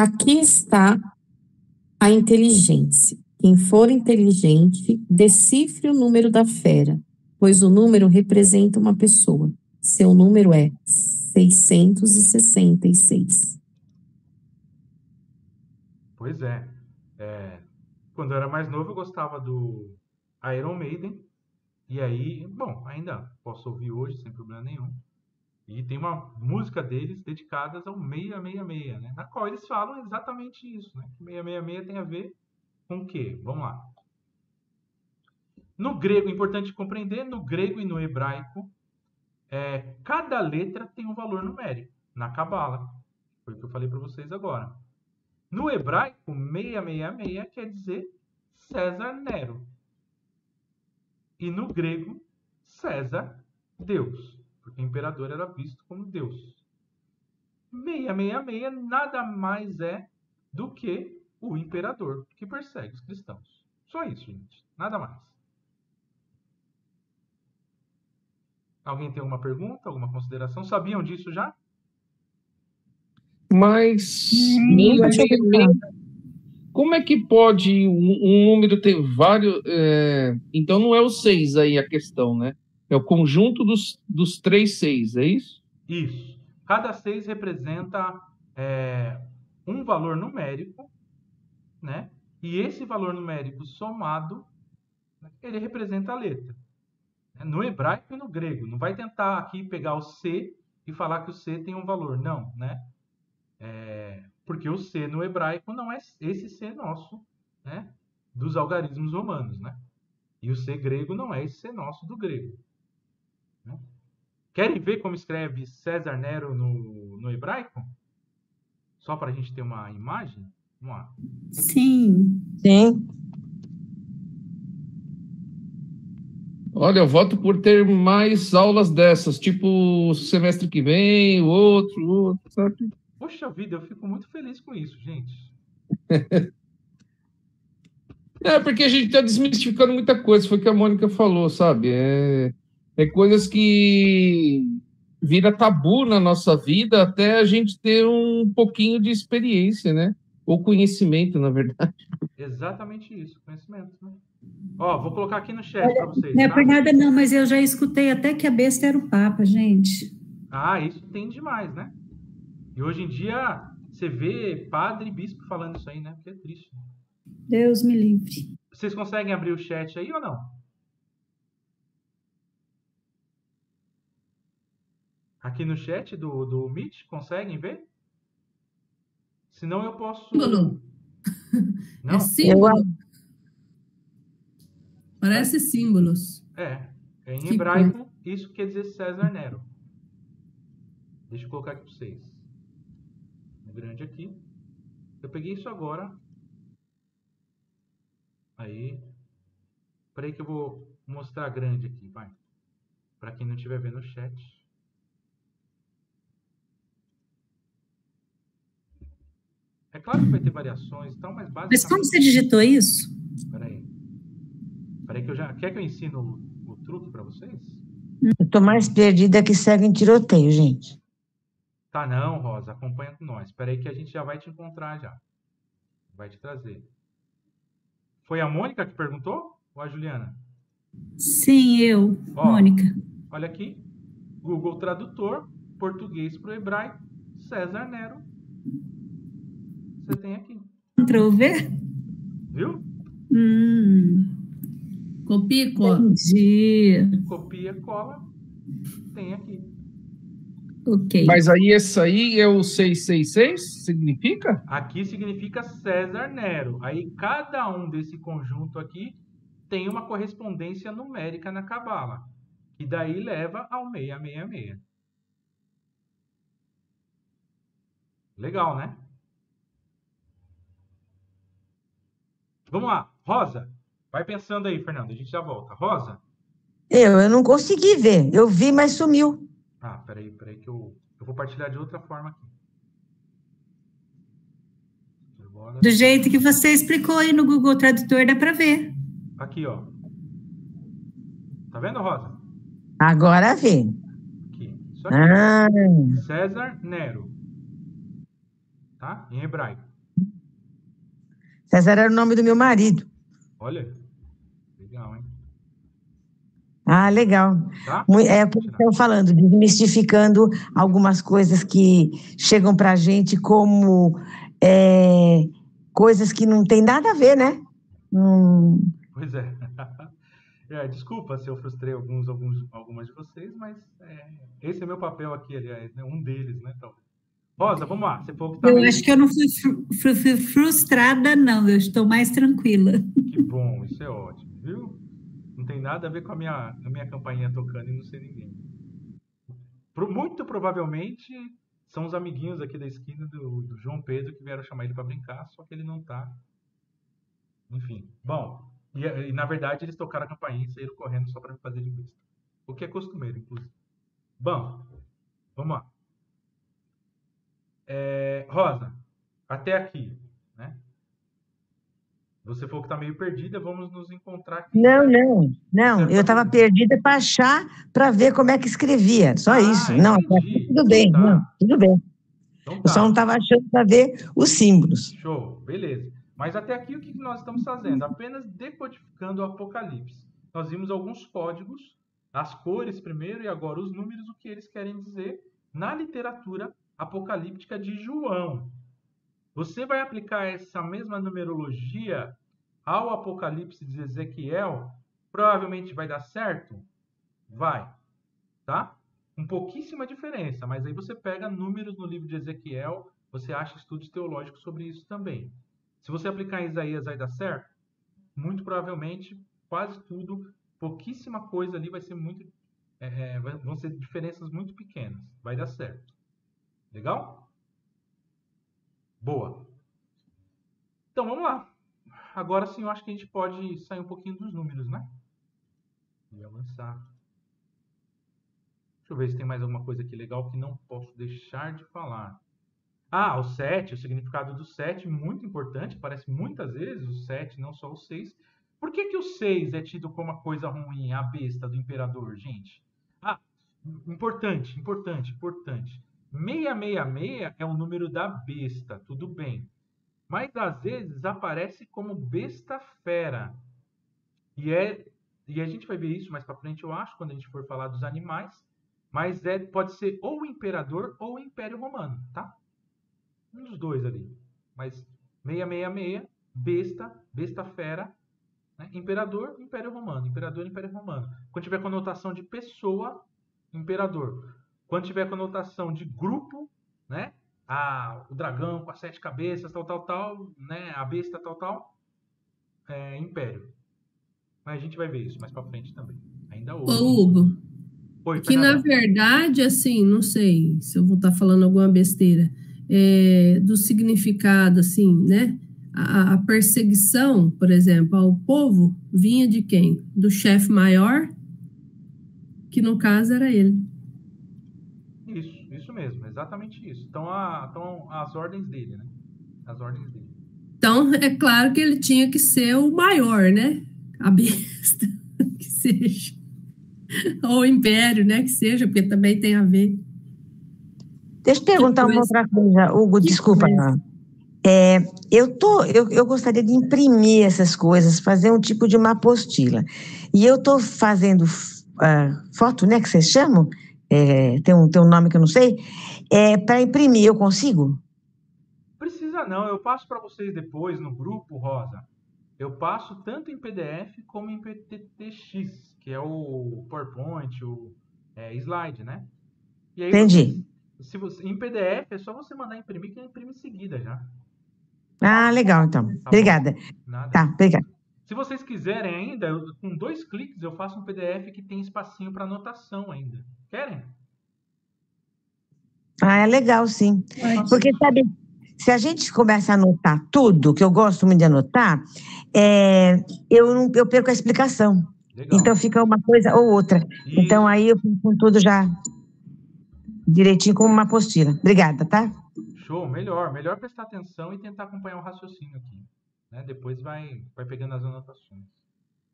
Aqui está a inteligência. Quem for inteligente, decifre o número da fera, pois o número representa uma pessoa. Seu número é 666. Pois é. é. Quando eu era mais novo, eu gostava do Iron Maiden. E aí, bom, ainda posso ouvir hoje sem problema nenhum. E tem uma música deles dedicadas ao 666, né? Na qual eles falam exatamente isso, né? Que 666 tem a ver com o quê? Vamos lá. No grego, importante compreender, no grego e no hebraico, é, cada letra tem um valor numérico na Cabala. Foi o que eu falei para vocês agora. No hebraico, 666 quer dizer César Nero. E no grego, César, Deus porque o imperador era visto como Deus. 666 nada mais é do que o imperador que persegue os cristãos. Só isso, gente. Nada mais. Alguém tem alguma pergunta, alguma consideração? Sabiam disso já? Mas como é que pode um, um número ter vários? É... Então não é o seis aí a questão, né? É o conjunto dos, dos três seis, é isso? Isso. Cada seis representa é, um valor numérico, né? E esse valor numérico somado, ele representa a letra. No hebraico e no grego. Não vai tentar aqui pegar o C e falar que o C tem um valor. Não, né? É, porque o C no hebraico não é esse C nosso, né? Dos algarismos romanos, né? E o C grego não é esse C nosso do grego. Querem ver como escreve César Nero no, no hebraico? Só para a gente ter uma imagem? Vamos lá. Sim. Sim. Olha, eu voto por ter mais aulas dessas, tipo semestre que vem, o outro, o outro, sabe? Poxa vida, eu fico muito feliz com isso, gente. é, porque a gente está desmistificando muita coisa, foi o que a Mônica falou, sabe? É, é coisas que vira tabu na nossa vida até a gente ter um pouquinho de experiência, né? Ou conhecimento, na verdade. Exatamente isso, conhecimento. Né? Ó, vou colocar aqui no chat para vocês. Não é tá? por nada não, mas eu já escutei até que a besta era o Papa, gente. Ah, isso tem demais, né? E hoje em dia você vê padre e bispo falando isso aí, né? Porque é triste. Deus me livre. Vocês conseguem abrir o chat aí ou não? Aqui no chat do, do Meet, conseguem ver? Senão eu posso. Símbolo. Não? É símbolo. Parece símbolos. É. é em Que hebraico, isso quer dizer César Nero. Deixa eu colocar aqui para vocês. Um grande aqui. Eu peguei isso agora. Aí. Peraí que eu vou mostrar grande aqui, vai. Para quem não estiver vendo o chat. É claro que vai ter variações e tal, mas basicamente... Mas como você digitou isso? Peraí. Peraí que eu já... Quer que eu ensine o, o truque para vocês? Eu tô mais perdida que segue em tiroteio, gente. Tá não, Rosa. Acompanha com nós. Peraí que a gente já vai te encontrar já. Vai te trazer. Foi a Mônica que perguntou? Ou a Juliana? Sim, eu, Ó. Mônica. Olha aqui. Google Tradutor, português para o hebraico, César Nero. Você tem aqui. Ctrl V? Viu? Hum, Copia e cola. entendi. Copia, cola. Tem aqui. Ok. Mas aí esse aí é o 666? Significa? Aqui significa César Nero. Aí cada um desse conjunto aqui tem uma correspondência numérica na Cabala. E daí leva ao 666. Legal, né? Vamos lá. Rosa. Vai pensando aí, Fernando. A gente já volta. Rosa. Eu, eu não consegui ver. Eu vi, mas sumiu. Ah, peraí, peraí que eu, eu vou partilhar de outra forma aqui. Agora- Do jeito que você explicou aí no Google Tradutor, dá para ver. Aqui, ó. Tá vendo, Rosa? Agora vi. Aqui. Isso aqui. Ah, César Nero. Tá? Em hebraico. César era o nome do meu marido. Olha, legal, hein? Ah, legal. Tá? É o que estão falando, desmistificando algumas coisas que chegam para a gente como é, coisas que não tem nada a ver, né? Hum, Pois é. É, desculpa se eu frustrei alguns, alguns, algumas de vocês, mas é, esse é meu papel aqui, aliás, né? Um deles, né? Então. Rosa, vamos lá. Você falou que tá Eu meio- acho que eu não fui, fru- fru- fui frustrada, não. Eu estou mais tranquila. Que bom, isso é ótimo, viu? Não tem nada a ver com a minha, a minha campainha tocando e não ser ninguém. Pro- muito provavelmente são os amiguinhos aqui da esquina do, do João Pedro que vieram chamar ele para brincar, só que ele não tá. Enfim, bom. E, e, na verdade eles tocaram a campainha e saíram correndo só para me fazer de besta. O que é costumeiro, inclusive. Bom, vamos lá. É, Rosa, até aqui, né? Você falou que tá meio perdida, vamos nos encontrar aqui. não, não, não. Você Eu estava tá- perdida para achar, para ver como é que escrevia. Só Ah, isso. Não, tá entendi. tudo bem, Então tá. não, tudo bem. Então Eu tá. só não estava achando para ver os símbolos. Show, beleza. Mas até aqui o que nós estamos fazendo? Apenas decodificando o Apocalipse. Nós vimos alguns códigos, as cores primeiro e agora os números, o que eles querem dizer na literatura apocalíptica de João. Você vai aplicar essa mesma numerologia ao Apocalipse de Ezequiel? Provavelmente vai dar certo? Vai, tá? Com pouquíssima diferença, mas aí você pega números no livro de Ezequiel, você acha estudos teológicos sobre isso também. Se você aplicar em Isaías, vai dar certo? Muito provavelmente, quase tudo, pouquíssima coisa ali vai ser muito. é, é, vão ser diferenças muito pequenas. Vai dar certo. Legal? Boa. Então vamos lá. Agora sim, eu acho que a gente pode sair um pouquinho dos números, né? E avançar. Deixa eu ver se tem mais alguma coisa aqui legal que não posso deixar de falar. Ah, o 7, o significado do 7, muito importante, aparece muitas vezes o 7, não só o 6. Por que, que o 6 é tido como uma coisa ruim, a besta do imperador, gente? Ah, importante, importante, importante. 666 é o número da besta, tudo bem. Mas às vezes aparece como besta fera. E, é, e a gente vai ver isso mais para frente, eu acho, quando a gente for falar dos animais. Mas é, pode ser ou o imperador ou o império romano, tá? Um dos dois ali. Mas 666, besta, besta fera, né? imperador, império romano, imperador, império romano. Quando tiver conotação de pessoa, imperador. Quando tiver conotação de grupo, né? Ah, o dragão com as sete cabeças, tal, tal, tal, né? A besta, tal, tal, é império. Mas a gente vai ver isso mais pra frente também. Ainda hoje. Ô, Hugo, Oi, que na verdade, assim, não sei se eu vou estar falando alguma besteira, é, do significado, assim, né? A, a perseguição, por exemplo, ao povo vinha de quem? Do chefe maior, que no caso era ele. Mesmo, exatamente isso. Então, a, então as ordens dele, né? As ordens dele. Então, é claro que ele tinha que ser o maior, né? A besta, que seja. Ou o império, né? Que seja, porque também tem a ver. Deixa eu perguntar uma outra coisa, Hugo, Que desculpa. coisa. É, eu, tô, eu, eu gostaria de imprimir essas coisas, fazer um tipo de uma apostila. E eu estou fazendo ah, foto, né, que vocês chamam? É, tem, um, tem um nome que eu não sei. É, Para imprimir, eu consigo? Precisa não, eu passo para vocês depois no grupo, Rosa. Eu passo tanto em PDF como em PTTX, que é o PowerPoint, o é, slide, né? E aí Entendi. se você, em PDF é só você mandar imprimir que imprime em seguida já. Ah, legal, então. bom. Obrigada. Tá, obrigada. Se vocês quiserem ainda, eu- com dois cliques eu faço um PDF que tem espacinho para anotação ainda. Querem? Ah, é legal, sim. Porque, sabe, se a gente começa a anotar tudo, que eu gosto muito de anotar, é, eu, não, eu perco a explicação. Legal. Então fica uma coisa ou outra. Isso. Então aí eu fico com tudo já direitinho como uma apostila. Obrigada, tá? Show, melhor. Melhor prestar atenção e tentar acompanhar o raciocínio aqui. Né? Depois vai, vai pegando as anotações.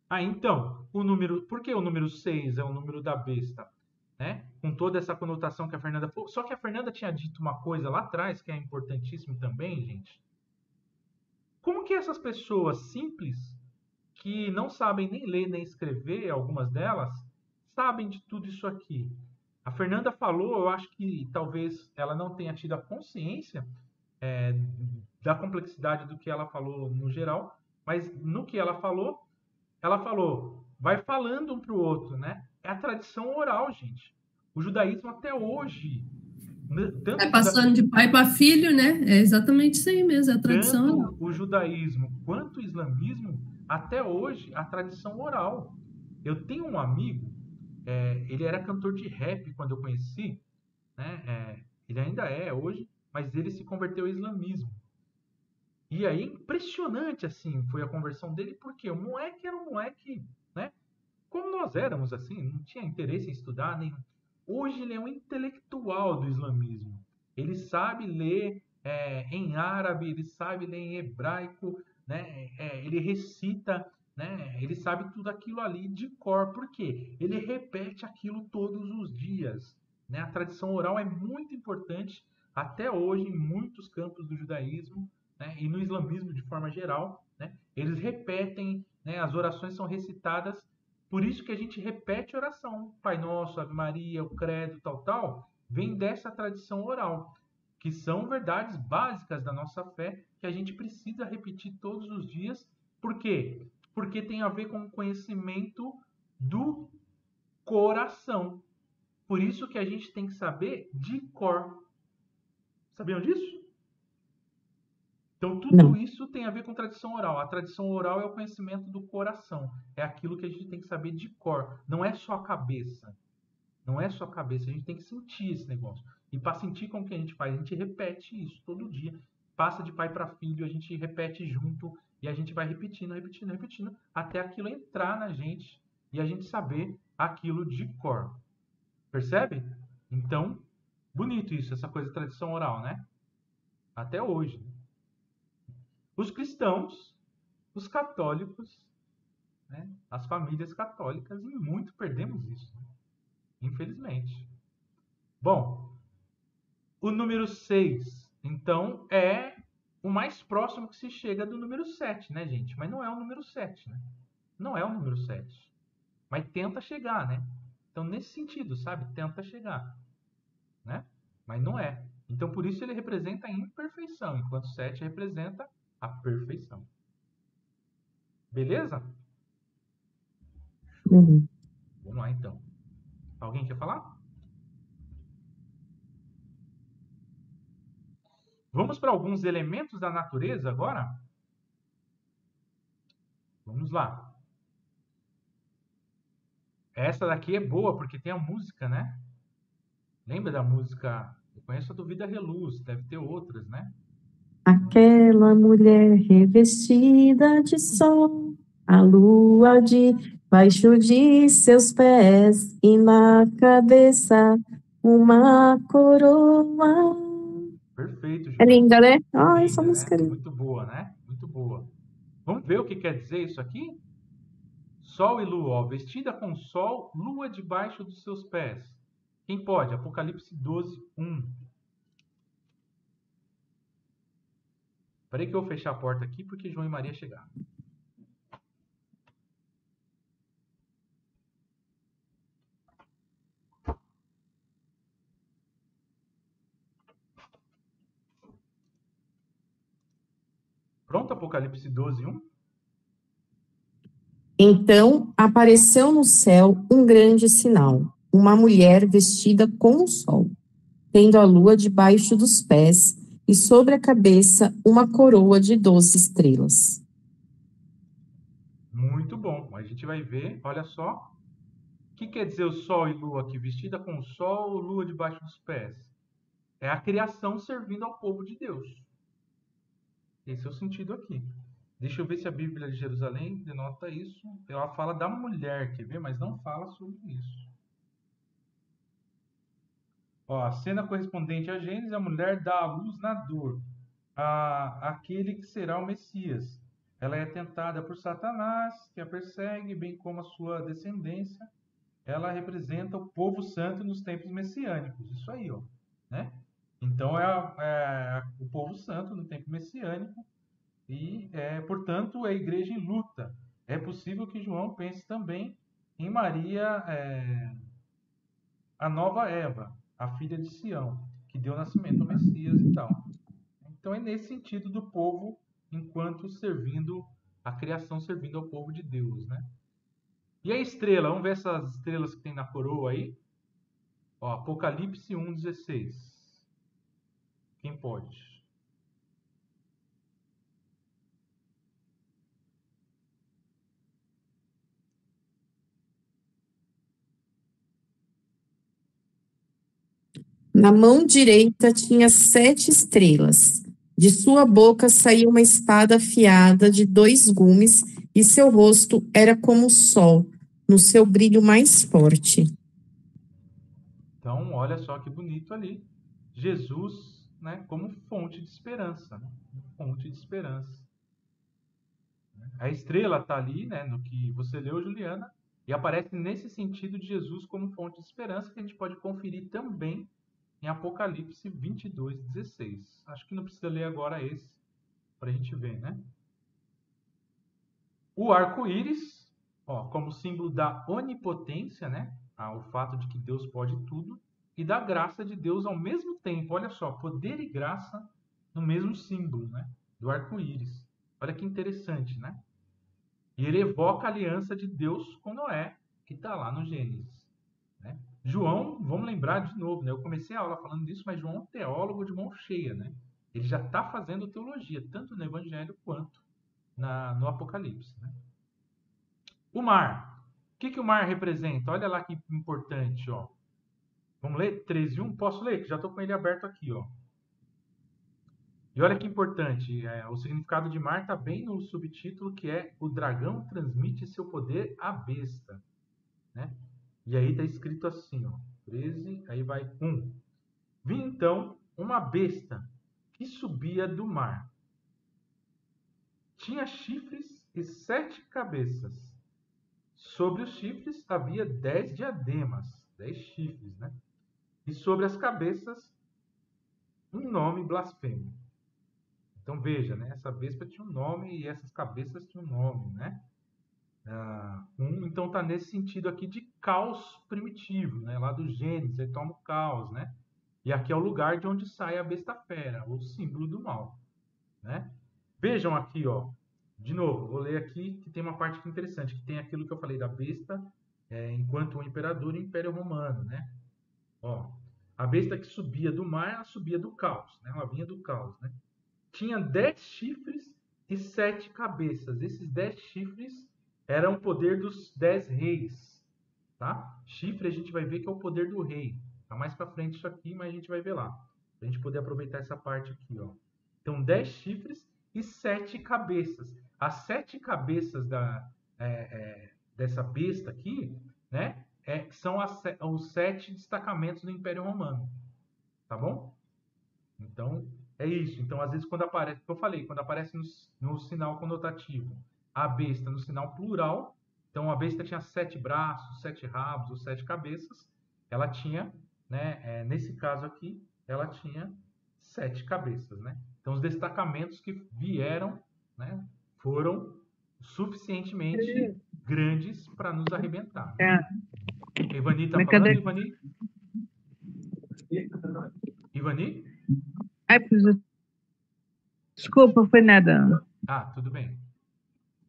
Ah, então, o número. Por que o número 6 é o número da besta? Né? Com toda essa conotação que a Fernanda. Só que a Fernanda tinha dito uma coisa lá atrás que é importantíssimo também, gente. Como que essas pessoas simples, que não sabem nem ler nem escrever, algumas delas, sabem de tudo isso aqui? A Fernanda falou, eu acho que talvez ela não tenha tido a consciência é, da complexidade do que ela falou no geral, mas no que ela falou, ela falou, vai falando um para o outro, né? É a tradição oral, gente. O judaísmo até hoje. Né, tanto é passando de pai para filho, né? É exatamente isso aí mesmo, é a tradição tanto oral. O judaísmo quanto o islamismo, até hoje, a tradição oral. Eu tenho um amigo, é, ele era cantor de rap quando eu conheci, né? É, ele ainda é hoje, mas ele se converteu ao islamismo. E aí, impressionante, assim, foi a conversão dele, porque o moleque era um moleque, né? Como nós éramos, assim, não tinha interesse em estudar, nem... Hoje ele é um intelectual do islamismo. Ele sabe ler é, em árabe, ele sabe ler em hebraico, né? É, ele recita, né? Ele sabe tudo aquilo ali de cor. Por quê? Ele repete aquilo todos os dias. Né? A tradição oral é muito importante até hoje em muitos campos do judaísmo né, e no islamismo de forma geral, né, eles repetem, né, as orações são recitadas, por isso que a gente repete oração, Pai Nosso, Ave Maria, o Credo, tal, tal, vem dessa tradição oral, que são verdades básicas da nossa fé que a gente precisa repetir todos os dias, por quê? Porque tem a ver com o conhecimento do coração. Por isso que a gente tem que saber de cor. Sabiam disso? Então, tudo Não. isso tem a ver com tradição oral. A tradição oral é o conhecimento do coração. É aquilo que a gente tem que saber de cor. Não é só a cabeça. Não é só a cabeça. A gente tem que sentir esse negócio. E para sentir como que a gente faz, a gente repete isso todo dia. Passa de pai para filho, a gente repete junto. E a gente vai repetindo, repetindo, repetindo. Até aquilo entrar na gente. E a gente saber aquilo de cor. Percebe? Então, bonito isso, essa coisa de tradição oral, né? Até hoje os cristãos, os católicos, né, as famílias católicas, e muito perdemos isso, né? infelizmente. Bom, o número 6, então, é o mais próximo que se chega do número 7, né, gente? Mas não é o número 7, né? Não é o número 7. Mas tenta chegar, né? Então, nesse sentido, sabe? Tenta chegar, né? Mas não é. Então, por isso ele representa a imperfeição, enquanto 7 representa a perfeição. Beleza? Uhum. Vamos lá então. Alguém quer falar? Vamos para alguns elementos da natureza agora? Vamos lá. Essa daqui é boa porque tem a música, né? Lembra da música? Eu conheço a do Vida Reluz, deve ter outras, né? Aquela mulher revestida de sol, a lua debaixo de seus pés e na cabeça uma coroa. Perfeito, Ju. É linda, né? Ah, essa né? música é linda. Muito boa, né? Muito boa. Vamos ver o que quer dizer isso aqui? Sol e lua, ó, vestida com sol, lua debaixo dos seus pés. Quem pode? Apocalipse 12, 1. Peraí que eu vou fechar a porta aqui porque João e Maria chegaram. Pronto, Apocalipse 12, 1? Então apareceu no céu um grande sinal, uma mulher vestida com o sol, tendo a lua debaixo dos pés e sobre a cabeça uma coroa de doze estrelas. Muito bom. A gente vai ver, olha só. O que quer dizer o sol e lua aqui? Vestida com o sol ou lua debaixo dos pés? É a criação servindo ao povo de Deus. Esse é o sentido aqui. Deixa eu ver se a Bíblia de Jerusalém denota isso. Ela fala da mulher, quer ver? Mas não fala sobre isso. Ó, a cena correspondente a Gênesis, a mulher dá à luz na dor a, aquele que será o Messias. Ela é tentada por Satanás, que a persegue, bem como a sua descendência. Ela representa o povo santo nos tempos messiânicos. Isso aí, ó. Né? Então, é, é o povo santo no tempo messiânico E, é, portanto, é a igreja em luta. É possível que João pense também em Maria, é, a nova Eva, a filha de Sião, que deu nascimento ao Messias e tal. Então é nesse sentido do povo enquanto servindo a criação servindo ao povo de Deus, né? E a estrela, vamos ver essas estrelas que tem na coroa aí? Ó, Apocalipse 1:16. Quem pode? Na mão direita tinha sete estrelas. De sua boca saía uma espada afiada de dois gumes, e seu rosto era como o sol, no seu brilho mais forte. Então, olha só que bonito ali. Jesus, né, como fonte de esperança, né? fonte de esperança. A estrela está ali, né, no que você leu, Juliana, e aparece nesse sentido de Jesus como fonte de esperança, que a gente pode conferir também em Apocalipse 22, 16. Acho que não precisa ler agora esse para a gente ver, né? O arco-íris, como símbolo da onipotência, né? Ah, o fato de que Deus pode tudo e da graça de Deus ao mesmo tempo. Olha só, poder e graça no mesmo símbolo, né? Do arco-íris. Olha que interessante, né? E ele evoca a aliança de Deus com Noé, que está lá no Gênesis. João, vamos lembrar de novo, né? Eu comecei a aula falando disso, mas João é um teólogo de mão cheia, né? Ele já está fazendo teologia, tanto no Evangelho quanto na, no Apocalipse. Né? O mar. O que, que o mar representa? Olha lá que importante, ó. Vamos ler 13.1? Posso ler? Já estou com ele aberto aqui, ó. E olha que importante, é, o significado de mar está bem no subtítulo que é o dragão transmite seu poder à besta. Né? E aí está escrito assim, ó, 13, aí vai 1. Vi então uma besta que subia do mar. Tinha chifres e sete cabeças. Sobre os chifres havia dez diademas, dez chifres, né? E sobre as cabeças um nome blasfemo. Então veja, né? Essa besta tinha um nome e essas cabeças tinham um nome, né? Uh, um, então está nesse sentido aqui de caos primitivo, né? lá do Gênesis, ele toma o caos, né? E aqui é o lugar de onde sai a besta fera, o símbolo do mal, né? Vejam aqui, ó, de novo, vou ler aqui que tem uma parte é interessante, que tem aquilo que eu falei da besta é, enquanto o imperador e o Império Romano, né? Ó, a besta que subia do mar, ela subia do caos, né? Ela vinha do caos, né? Tinha dez chifres e sete cabeças. Esses dez chifres era o poder dos dez reis. Tá? Chifre a gente vai ver que é o poder do rei. Tá mais para frente isso aqui, mas a gente vai ver lá. A gente poder aproveitar essa parte aqui. Ó. Então, dez chifres e sete cabeças. As sete cabeças da, é, é, dessa besta aqui né, é, são as, os sete destacamentos do Império Romano. Tá bom? Então, é isso. Então, às vezes, quando aparece, eu falei, quando aparece no, no sinal conotativo a besta no sinal plural. Então, a besta tinha sete braços, sete rabos ou sete cabeças. Ela tinha, né, é, nesse caso aqui, ela tinha sete cabeças. Né? Então, os destacamentos que vieram né, foram suficientemente grandes para nos arrebentar. É. Ivani está falando? Ivani? Ivani? Ai, Desculpa, foi nada. Ah, tudo bem.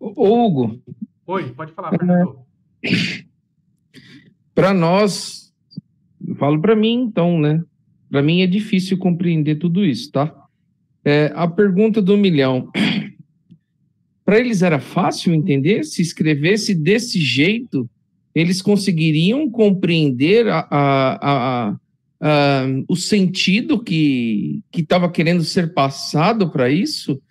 Hugo. Oi, pode falar, Fernando. Para nós, eu falo para mim, então, né? Para mim é difícil compreender tudo isso, tá? É, a pergunta do milhão. Para eles era fácil entender? Se escrevesse desse jeito, eles conseguiriam compreender a, a, a, o sentido que estava querendo ser passado para isso?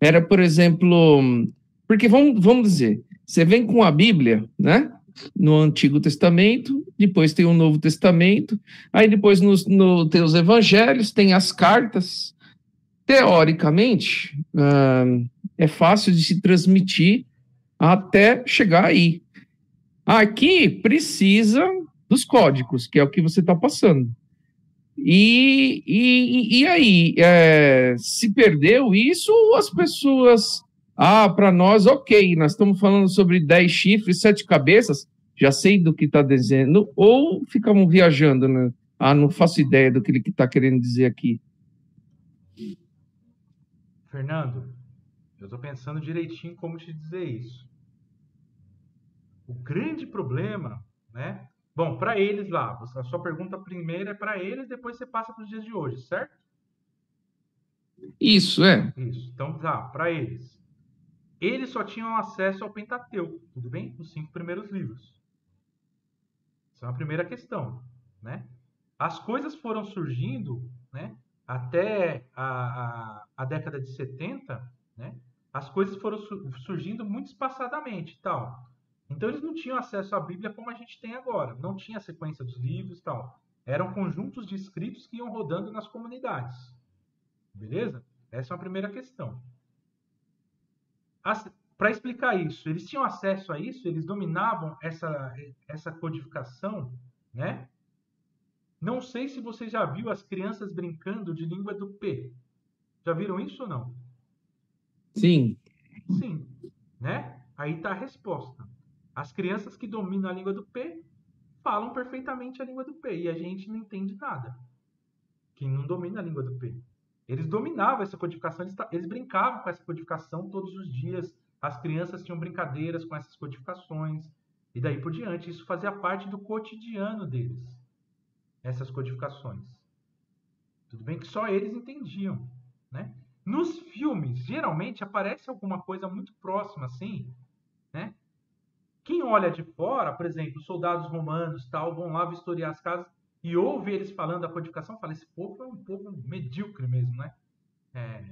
Era, por exemplo, porque vamos, vamos dizer, você vem com a Bíblia, né? No Antigo Testamento, depois tem o Novo Testamento, aí depois no, no, tem os Evangelhos, tem as cartas. Teoricamente, uh, é fácil de se transmitir até chegar aí. Aqui precisa dos códigos, que é o que você está passando. E, e, e aí, é, se perdeu isso as pessoas. Ah, para nós, ok, nós estamos falando sobre dez chifres, sete cabeças, já sei do que está dizendo, ou ficamos viajando, né? Ah, não faço ideia do que ele está querendo dizer aqui. Fernando, eu estou pensando direitinho como te dizer isso. O grande problema, né? Bom, para eles lá, a sua pergunta primeira é para eles, depois você passa para os dias de hoje, certo? Isso, é. Isso. Então, tá, para eles. Eles só tinham acesso ao Pentateuco, tudo bem? Os cinco primeiros livros. Essa é a primeira questão, né? As coisas foram surgindo, né? Até a, a, a década de 70, né? As coisas foram surgindo muito espaçadamente, tal. Então eles não tinham acesso à Bíblia como a gente tem agora. Não tinha a sequência dos livros tal. Eram conjuntos de escritos que iam rodando nas comunidades. Beleza? Essa é a primeira questão. Para explicar isso, eles tinham acesso a isso, eles dominavam essa, essa codificação, né? Não sei se você já viu as crianças brincando de língua do P. Já viram isso ou não? Sim. Sim. Né? Aí está a resposta. As crianças que dominam a língua do P falam perfeitamente a língua do P e a gente não entende nada. Quem não domina a língua do P. Eles dominavam essa codificação, eles, eles brincavam com essa codificação todos os dias. As crianças tinham brincadeiras com essas codificações e daí por diante. Isso fazia parte do cotidiano deles, essas codificações. Tudo bem que só eles entendiam, né? Nos filmes, geralmente aparece alguma coisa muito próxima, assim, né? Quem olha de fora, por exemplo, os soldados romanos tal, vão lá vistoriar as casas e ouve eles falando a codificação, fala, esse povo é um povo medíocre mesmo, né? É,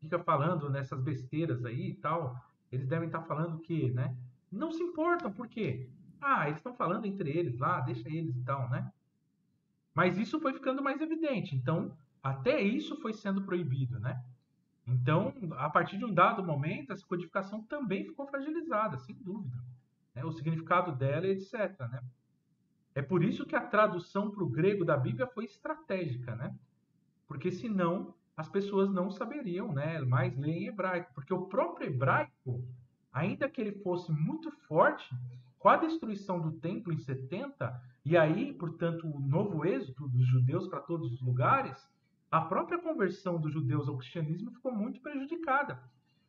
fica falando nessas besteiras aí e tal. Eles devem estar falando que, né? Não se importam, por quê? Ah, eles estão falando entre eles lá, deixa eles e tal, né? Mas isso foi ficando mais evidente. Então, até isso foi sendo proibido, né? Então, a partir de um dado momento, essa codificação também ficou fragilizada, sem dúvida né, o significado dela, etc. Né? É por isso que a tradução para o grego da Bíblia foi estratégica, né? Porque senão as pessoas não saberiam, né, mais ler em hebraico, porque o próprio hebraico, ainda que ele fosse muito forte, com a destruição do templo em 70 e aí, portanto, o novo êxodo dos judeus para todos os lugares, a própria conversão dos judeus ao cristianismo ficou muito prejudicada.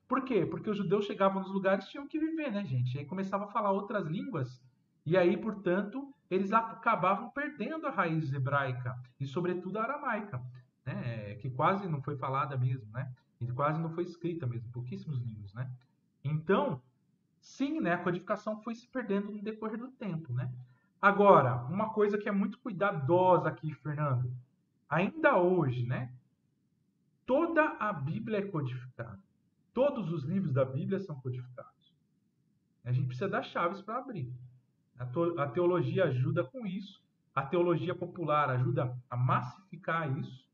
Por quê? Porque os judeus chegavam nos lugares e tinham que viver, né, gente? E aí começava a falar outras línguas. E aí, portanto, eles acabavam perdendo a raiz hebraica e, sobretudo, a aramaica, né? Que quase não foi falada mesmo, né? E quase não foi escrita mesmo, pouquíssimos livros, né? Então, sim, né? A codificação foi se perdendo no decorrer do tempo, né? Agora, uma coisa que é muito cuidadosa aqui, Fernando. Ainda hoje, né? Toda a Bíblia é codificada. Todos os livros da Bíblia são codificados. A gente precisa dar chaves para abrir. A teologia ajuda com isso. A teologia popular ajuda a massificar isso,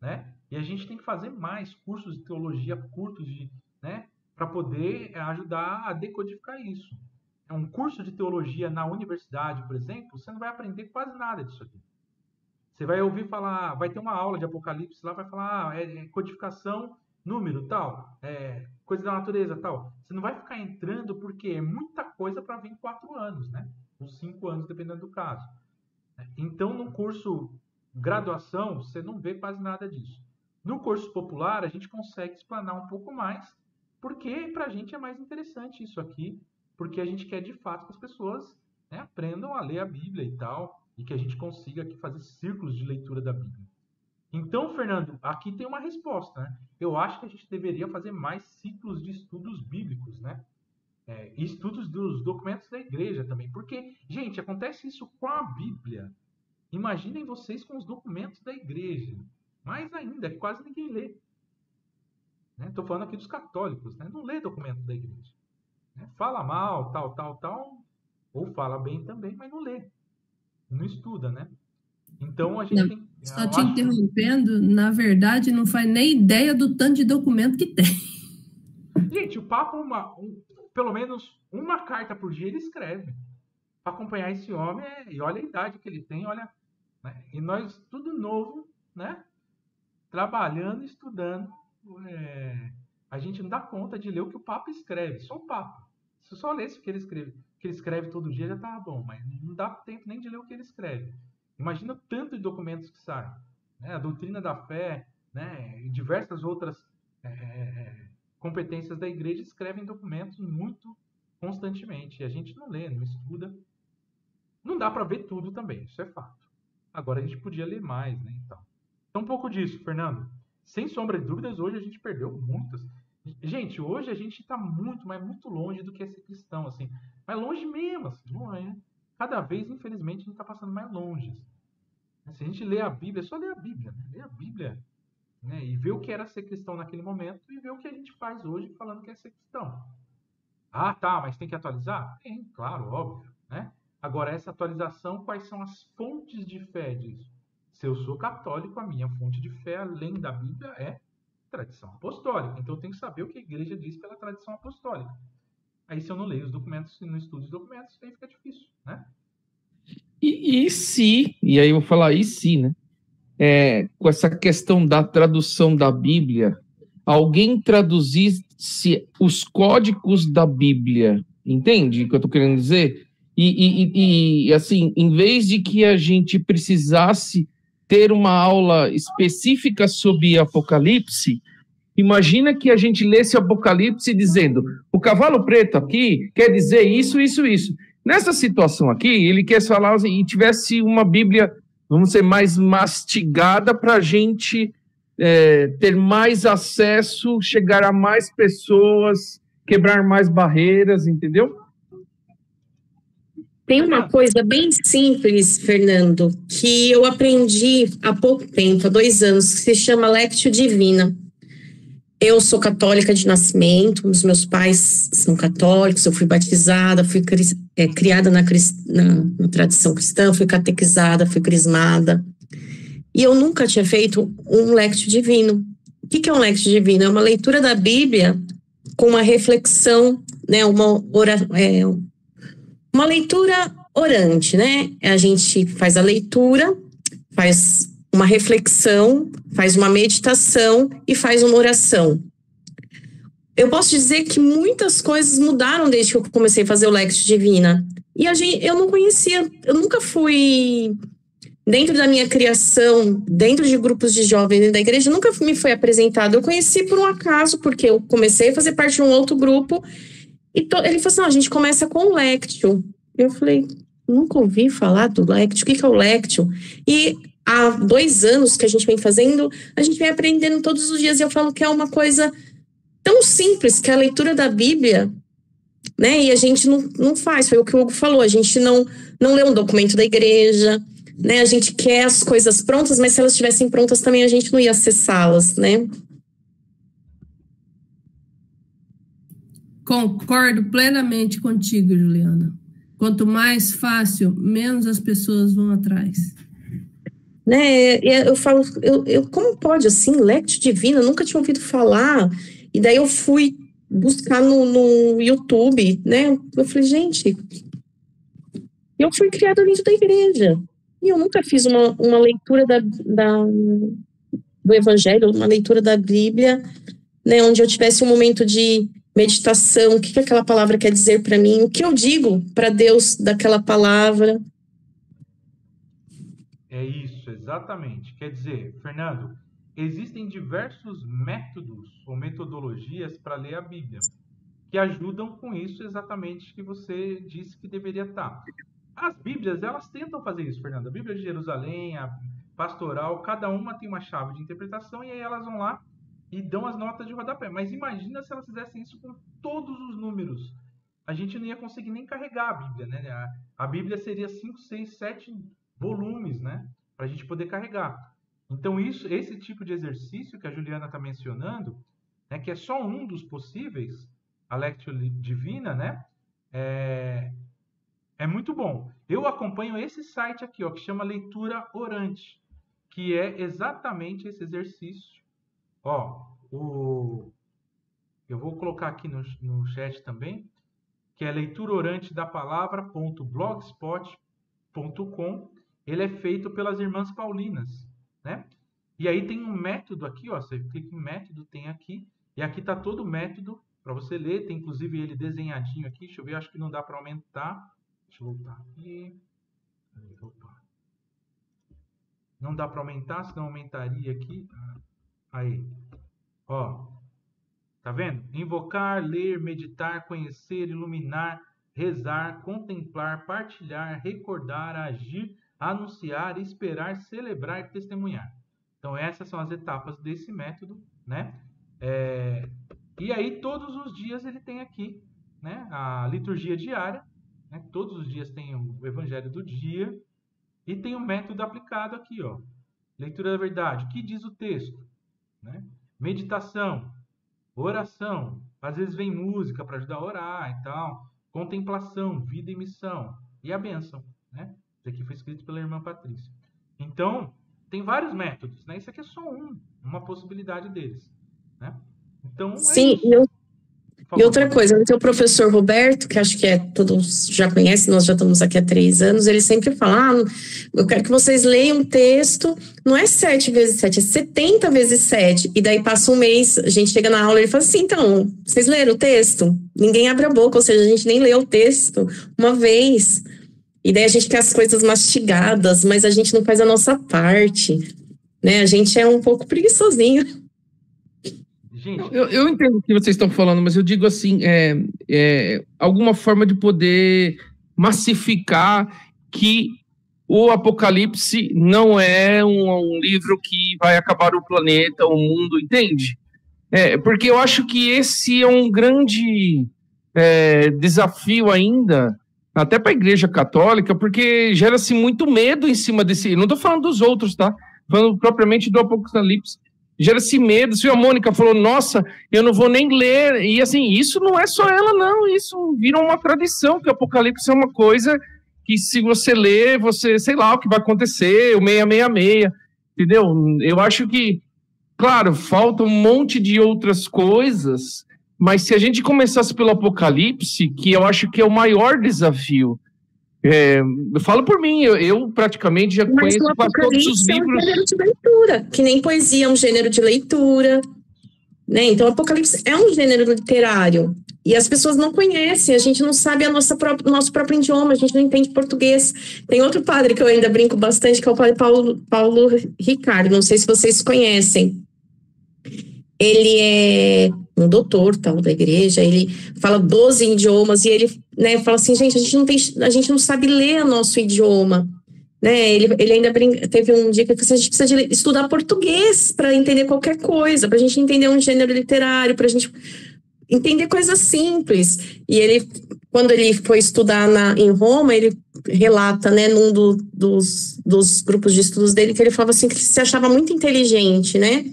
né? E a gente tem que fazer mais cursos de teologia curtos de, né, para poder ajudar a decodificar isso. É um curso de teologia na universidade, por exemplo, você não vai aprender quase nada disso aqui. Você vai ouvir falar, vai ter uma aula de Apocalipse lá, vai falar, ah, é, é codificação número tal, é, coisa da natureza tal. Você não vai ficar entrando porque é muita coisa para vir em quatro anos, né? Ou cinco anos, dependendo do caso. Então, no curso graduação, você não vê quase nada disso. No curso popular, a gente consegue explanar um pouco mais, porque para a gente é mais interessante isso aqui, porque a gente quer de fato que as pessoas né, aprendam a ler a Bíblia e tal, e que a gente consiga aqui fazer círculos de leitura da Bíblia. Então, Fernando, aqui tem uma resposta. Né? Eu acho que a gente deveria fazer mais ciclos de estudos bíblicos, né? É, estudos dos documentos da igreja também. Porque, gente, acontece isso com a Bíblia. Imaginem vocês com os documentos da igreja. Mais ainda, que quase ninguém lê. Estou né? falando aqui dos católicos, né? não lê documento da igreja. Né? Fala mal, tal, tal, tal, ou fala bem também, mas não lê. Não estuda, né? Então a gente não, tem. Só te interrompendo, na verdade, não faz nem ideia do tanto de documento que tem. Gente, o Papa, uma, um, pelo menos uma carta por dia ele escreve. Para acompanhar esse homem, é, e olha a idade que ele tem, olha Né? E nós, tudo novo, né? Trabalhando, estudando. É... A gente não dá conta de ler o que o Papa escreve, só o Papa. Se só lesse o que ele escreve, que ele escreve todo dia, já tá bom, mas não dá tempo nem de ler o que ele escreve. Imagina o tanto de documentos que saem. Né? A doutrina da fé, né? e diversas outras é, é, é, competências da igreja escrevem documentos muito constantemente. E a gente não lê, não estuda. Não dá para ver tudo também, isso é fato. Agora a gente podia ler mais, né? Então, então um pouco disso, Fernando. Sem sombra de dúvidas, hoje a gente perdeu muitas. Gente, hoje a gente está muito, mas muito longe do que é ser cristão, assim. Mas longe mesmo, assim, não é? Cada vez, infelizmente, a gente está passando mais longe. Assim. Se a gente lê a Bíblia, é só ler a Bíblia, né? Ler a Bíblia né? e ver o que era ser cristão naquele momento e ver o que a gente faz hoje falando que é ser cristão. Ah, tá, mas tem que atualizar? Tem, claro, óbvio, né? Agora, essa atualização, quais são as fontes de fé disso? Se eu sou católico, a minha fonte de fé, além da Bíblia, é tradição apostólica. Então, eu tenho que saber o que a igreja diz pela tradição apostólica. Aí, se eu não leio os documentos, se não estudo os documentos, aí fica difícil, né? E, e se, e aí eu vou falar, e se, né? É, com essa questão da tradução da Bíblia, alguém traduzisse os códigos da Bíblia, entende o que eu estou querendo dizer? E, e, e, assim, em vez de que a gente precisasse ter uma aula específica sobre Apocalipse, imagina que a gente lesse Apocalipse dizendo: o cavalo preto aqui quer dizer isso, isso, isso. Nessa situação aqui, ele quer falar assim, e tivesse uma Bíblia, vamos ser mais mastigada para a gente é, ter mais acesso, chegar a mais pessoas, quebrar mais barreiras, entendeu? Tem uma coisa bem simples, Fernando, que eu aprendi há pouco tempo, há dois anos, que se chama Lectio Divina. Eu sou católica de nascimento, os meus pais são católicos, eu fui batizada, fui cri, é, criada na, na, na, tradição cristã, fui catequizada, fui crismada. E eu nunca tinha feito um Lectio Divino. O que, é um Lectio Divino? É uma leitura da Bíblia com uma reflexão, né, uma oração. É, uma leitura orante, né? A gente faz a leitura, faz uma reflexão, faz uma meditação e faz uma oração. Eu posso dizer que muitas coisas mudaram desde que eu comecei a fazer o Lexo Divina. E a gente, eu não conhecia, eu nunca fui dentro da minha criação, dentro de grupos de jovens da igreja, nunca me foi apresentado. Eu conheci por um acaso, porque eu comecei a fazer parte de um outro grupo e to, ele falou assim: a gente começa com o Lectio. Eu falei, nunca ouvi falar do Lectio. O que, que é o Lectio? E há dois anos que a gente vem fazendo, a gente vem aprendendo todos os dias. E eu falo que é uma coisa tão simples que a leitura da Bíblia, né? E a gente não, não faz. Foi o que o Hugo falou. A gente não, não lê um documento da igreja, né? A gente quer as coisas prontas, mas se elas estivessem prontas também a gente não ia acessá-las, né? Concordo plenamente contigo, Juliana. Quanto mais fácil, menos as pessoas vão atrás. Né, eu falo, eu, eu como pode assim, Lectio Divina, nunca tinha ouvido falar. E daí eu fui buscar no, no YouTube, né? Eu falei, gente, eu fui criada dentro da igreja. E eu nunca fiz uma, uma leitura da, da, do Evangelho, uma leitura da Bíblia, né? Onde eu tivesse um momento de meditação, o que, que aquela palavra quer dizer para mim, o que eu digo para Deus daquela palavra. É isso, exatamente. Quer dizer, Fernando, existem diversos métodos ou metodologias para ler a Bíblia que ajudam com isso exatamente que você disse que deveria estar. As Bíblias, elas tentam fazer isso, Fernando. A Bíblia de Jerusalém, a pastoral, cada uma tem uma chave de interpretação e aí elas vão lá e dão as notas de rodapé. Mas imagina se elas fizessem isso com todos os números. A gente não ia conseguir nem carregar a Bíblia, né? A, a Bíblia seria 5, 6, 7 volumes, né? Para a gente poder carregar. Então, isso, esse tipo de exercício que a Juliana está mencionando, né, que é só um dos possíveis, a Lectio Divina, né? É, é muito bom. Eu acompanho esse site aqui, ó, que chama Leitura Orante, que é exatamente esse exercício Ó, o... eu vou colocar aqui no, no chat também, que é leitura orante da palavra.blogspot.com ele é feito pelas irmãs paulinas, né? E aí tem um método aqui, ó, você clica em método, tem aqui, e aqui está todo o método para você ler, tem inclusive ele desenhadinho aqui, deixa eu ver, acho que não dá para aumentar. Deixa eu voltar aqui. Opa. Não dá para aumentar, senão aumentaria aqui. Aí. Ó. Tá vendo? Invocar, ler, meditar, conhecer, iluminar, rezar, contemplar, partilhar, recordar, agir, anunciar, esperar, celebrar testemunhar. Então essas são as etapas desse método, né? É, e aí todos os dias ele tem aqui, né? A liturgia diária, né? Todos os dias tem o Evangelho do dia e tem o método aplicado aqui, ó. Leitura da verdade. O que diz o texto? Né? Meditação, oração. Às vezes vem música para ajudar a orar e tal. Contemplação, vida e missão. E a bênção. Né? Isso aqui foi escrito pela irmã Patrícia. Então, tem vários métodos. Né? Isso aqui é só um, uma possibilidade deles. Né? Então, é Sim, eu e outra coisa, o seu professor Roberto, que acho que é todos já conhecem, nós já estamos aqui há três anos, ele sempre fala: ah, eu quero que vocês leiam um texto, não é sete vezes sete, é 70 vezes sete. E daí passa um mês, a gente chega na aula e ele fala assim: então, vocês leram o texto? Ninguém abre a boca, ou seja, a gente nem lê o texto uma vez. E daí a gente quer as coisas mastigadas, mas a gente não faz a nossa parte. Né? A gente é um pouco preguiçosinho. Gente. Eu, eu, entendo o que vocês estão falando, mas eu digo assim: é, é alguma forma de poder massificar que o Apocalipse não é um, um, livro que vai acabar o planeta, o mundo, entende? É, porque eu acho que esse é um grande é, desafio ainda, até para a Igreja Católica, porque gera-se muito medo em cima desse. Não estou falando dos outros, tá? Falando propriamente do Apocalipse gera-se medo. Se a Mônica falou, nossa, eu não vou nem ler. E assim, isso não é só ela, não. Isso vira uma tradição, que o Apocalipse é uma coisa que se você ler, você, sei lá o que vai acontecer, o 666, entendeu? Eu acho que, claro, falta um monte de outras coisas, mas se a gente começasse pelo Apocalipse, que eu acho que é o maior desafio, é, eu falo por mim, eu, eu praticamente já Mas conheço quase todos os livros. É um gênero de leitura, que nem poesia é um gênero de leitura. Né? Então, Apocalipse é um gênero literário. E as pessoas não conhecem, a gente não sabe a nossa própria, nosso próprio idioma, a gente não entende português. Tem outro padre que eu ainda brinco bastante, que é o padre Paulo, Paulo Ricardo, não sei se vocês conhecem. Ele é um doutor tal da igreja, ele fala 12 idiomas e ele né, fala assim, gente, a gente não tem, a gente não sabe ler nosso idioma. Né, ele, ele ainda brinca, teve um dia que a gente precisa de estudar português para entender qualquer coisa, para a gente entender um gênero literário, para a gente entender coisas simples. E ele, quando ele foi estudar na, em Roma, ele relata, né, num do, dos, dos grupos de estudos dele, que ele falava assim que se achava muito inteligente, né?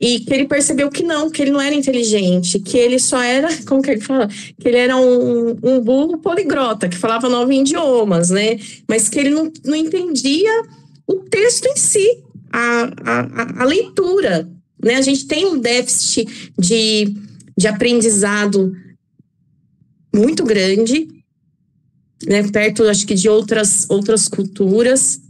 E que ele percebeu que não, que ele não era inteligente, que ele só era, como que ele fala? Que ele era um, um burro poligrota, que falava nove idiomas, né? Mas que ele não, não entendia o texto em si, a, a, a leitura. Né? A gente tem um déficit de, de aprendizado muito grande, né? perto, acho que, de outras, outras culturas.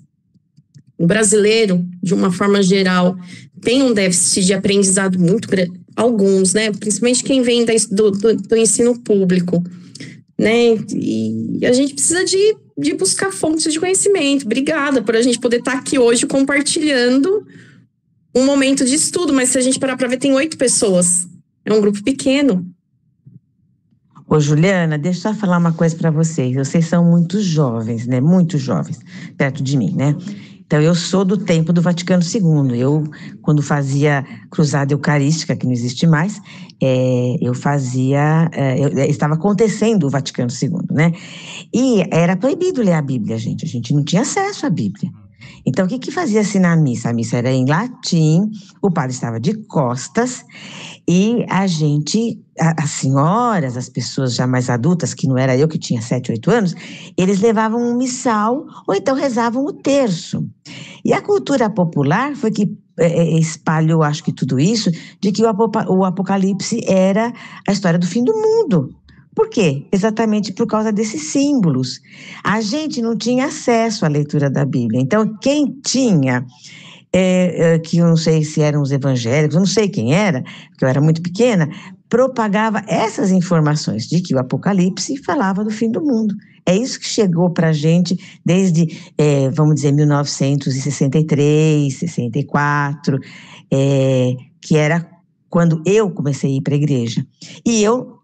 O brasileiro, de uma forma geral, tem um déficit de aprendizado muito grande, alguns, né? Principalmente quem vem do, do, do, ensino público, né? E a gente precisa de, de buscar fontes de conhecimento. Obrigada por a gente poder estar aqui hoje compartilhando um momento de estudo, mas se a gente parar para ver, tem oito pessoas. É um grupo pequeno. Ô, Juliana, deixa eu falar uma coisa para vocês. Vocês são muito jovens, né? Muito jovens, perto de mim, né? Então, eu sou do tempo do Vaticano II. Eu, quando fazia cruzada eucarística, que não existe mais, é, eu fazia. É, eu, é, estava acontecendo o Vaticano II, né? E era proibido ler a Bíblia, gente. A gente não tinha acesso à Bíblia. Então, o que, que fazia-se na missa? A missa era em latim, o padre estava de costas e a gente, as senhoras, as pessoas já mais adultas, que não era eu que tinha 7, 8 anos, eles levavam um missal ou então rezavam o terço. E a cultura popular foi que é, é, espalhou, acho que tudo isso, de que o Apocalipse era a história do fim do mundo. Por quê? Exatamente por causa desses símbolos. A gente não tinha acesso à leitura da Bíblia. Então, quem tinha, é, é, que eu não sei se eram os evangélicos, não sei quem era, porque eu era muito pequena, propagava essas informações de que o Apocalipse falava do fim do mundo. É isso que chegou para a gente desde, é, vamos dizer, 1963, 64, é, que era quando eu comecei a ir para a igreja. E eu,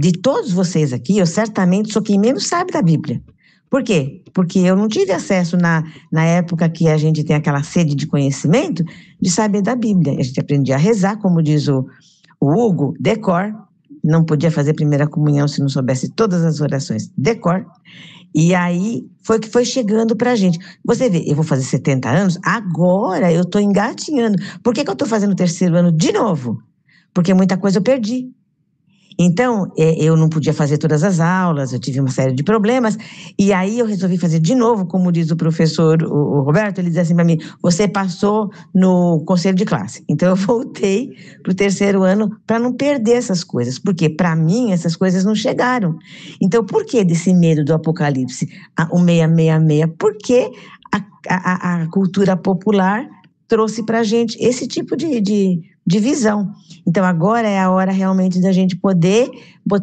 de todos vocês aqui, eu certamente sou quem menos sabe da Bíblia. Por quê? Porque eu não tive acesso na, na época que a gente tem aquela sede de conhecimento de saber da Bíblia. A gente aprendia a rezar, como diz o, o Hugo, decor. Não podia fazer primeira comunhão se não soubesse todas as orações, decor. E aí foi que foi chegando para a gente. Você vê, eu vou fazer 70 anos, agora eu estou engatinhando. Por que, que eu estou fazendo o terceiro ano de novo? Porque muita coisa eu perdi. Então, é, eu não podia fazer todas as aulas, eu tive uma série de problemas, e aí eu resolvi fazer de novo, como diz o professor o Roberto, ele diz assim para mim: você passou no conselho de classe. Então, eu voltei para o terceiro ano para não perder essas coisas, porque para mim essas coisas não chegaram. Então, por que desse medo do apocalipse? O 666? Porque a, a, a cultura popular trouxe para a gente esse tipo de, de, de visão. Então, agora é a hora realmente da gente poder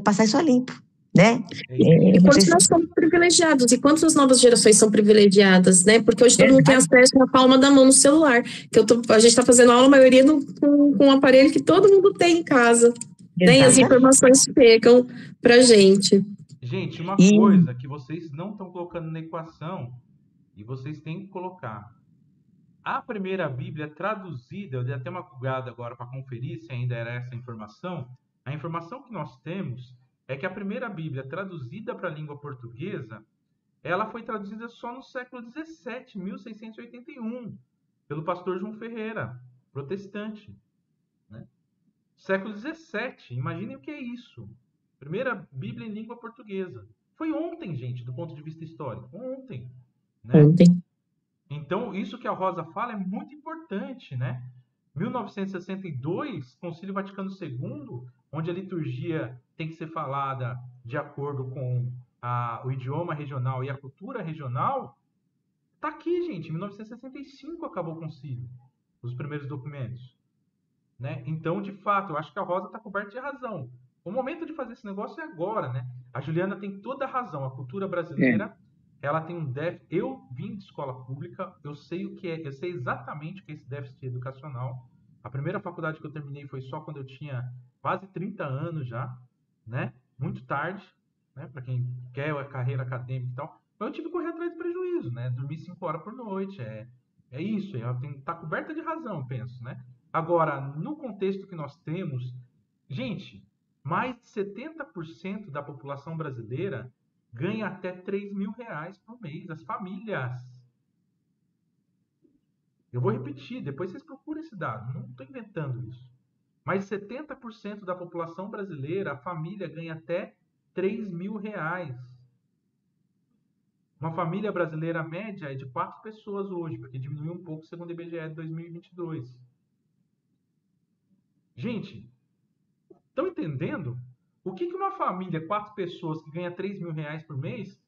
passar isso a limpo. Né? É, e quantos nós somos privilegiados e quantas novas gerações são privilegiadas, né? Porque hoje todo mundo tem acesso na palma da mão no celular. Que eu tô, a gente está fazendo aula, a maioria no, com, com um aparelho que todo mundo tem em casa. Né? E as informações chegam para gente. Gente, uma e... coisa que vocês não estão colocando na equação e vocês têm que colocar a primeira Bíblia traduzida, eu dei até uma bugada agora para conferir se ainda era essa informação. A informação que nós temos é que a primeira Bíblia traduzida para a língua portuguesa, ela foi traduzida só no século 17, 1681, pelo pastor João Ferreira, protestante. Né? Século 17, imaginem o que é isso. Primeira Bíblia em língua portuguesa. Foi ontem, gente, do ponto de vista histórico. Ontem. Né? Ontem. Então, isso que a Rosa fala é muito importante, né? 1962, Concílio Vaticano II, onde a liturgia tem que ser falada de acordo com a, o idioma regional e a cultura regional, tá aqui, gente. Em 1965 acabou o concílio, os primeiros documentos. Né? Então, de fato, eu acho que a Rosa está coberta de razão. O momento de fazer esse negócio é agora, né? A Juliana tem toda a razão. A cultura brasileira é ela tem um déficit. Eu vim de escola pública, eu sei o que é, eu sei exatamente o que é esse déficit educacional. A primeira faculdade que eu terminei foi só quando eu tinha quase 30 anos já, né? Muito tarde, né? Para quem quer a carreira acadêmica e tal. Mas eu tive que correr atrás de prejuízo, né? Dormir 5 horas por noite, é, é isso. Ela tem, tá coberta de razão, penso, né? Agora, no contexto que nós temos, gente, mais de 70% da população brasileira ganha até 3 mil reais por mês, as famílias. Eu vou repetir, depois vocês procuram esse dado, não estou inventando isso. Mas 70% da população brasileira, a família ganha até 3 mil reais. Uma família brasileira média é de 4 pessoas hoje, porque diminuiu um pouco segundo o IBGE de 2022. Gente, estão entendendo? O que, que uma família, quatro pessoas, que ganha 3 mil reais por mês,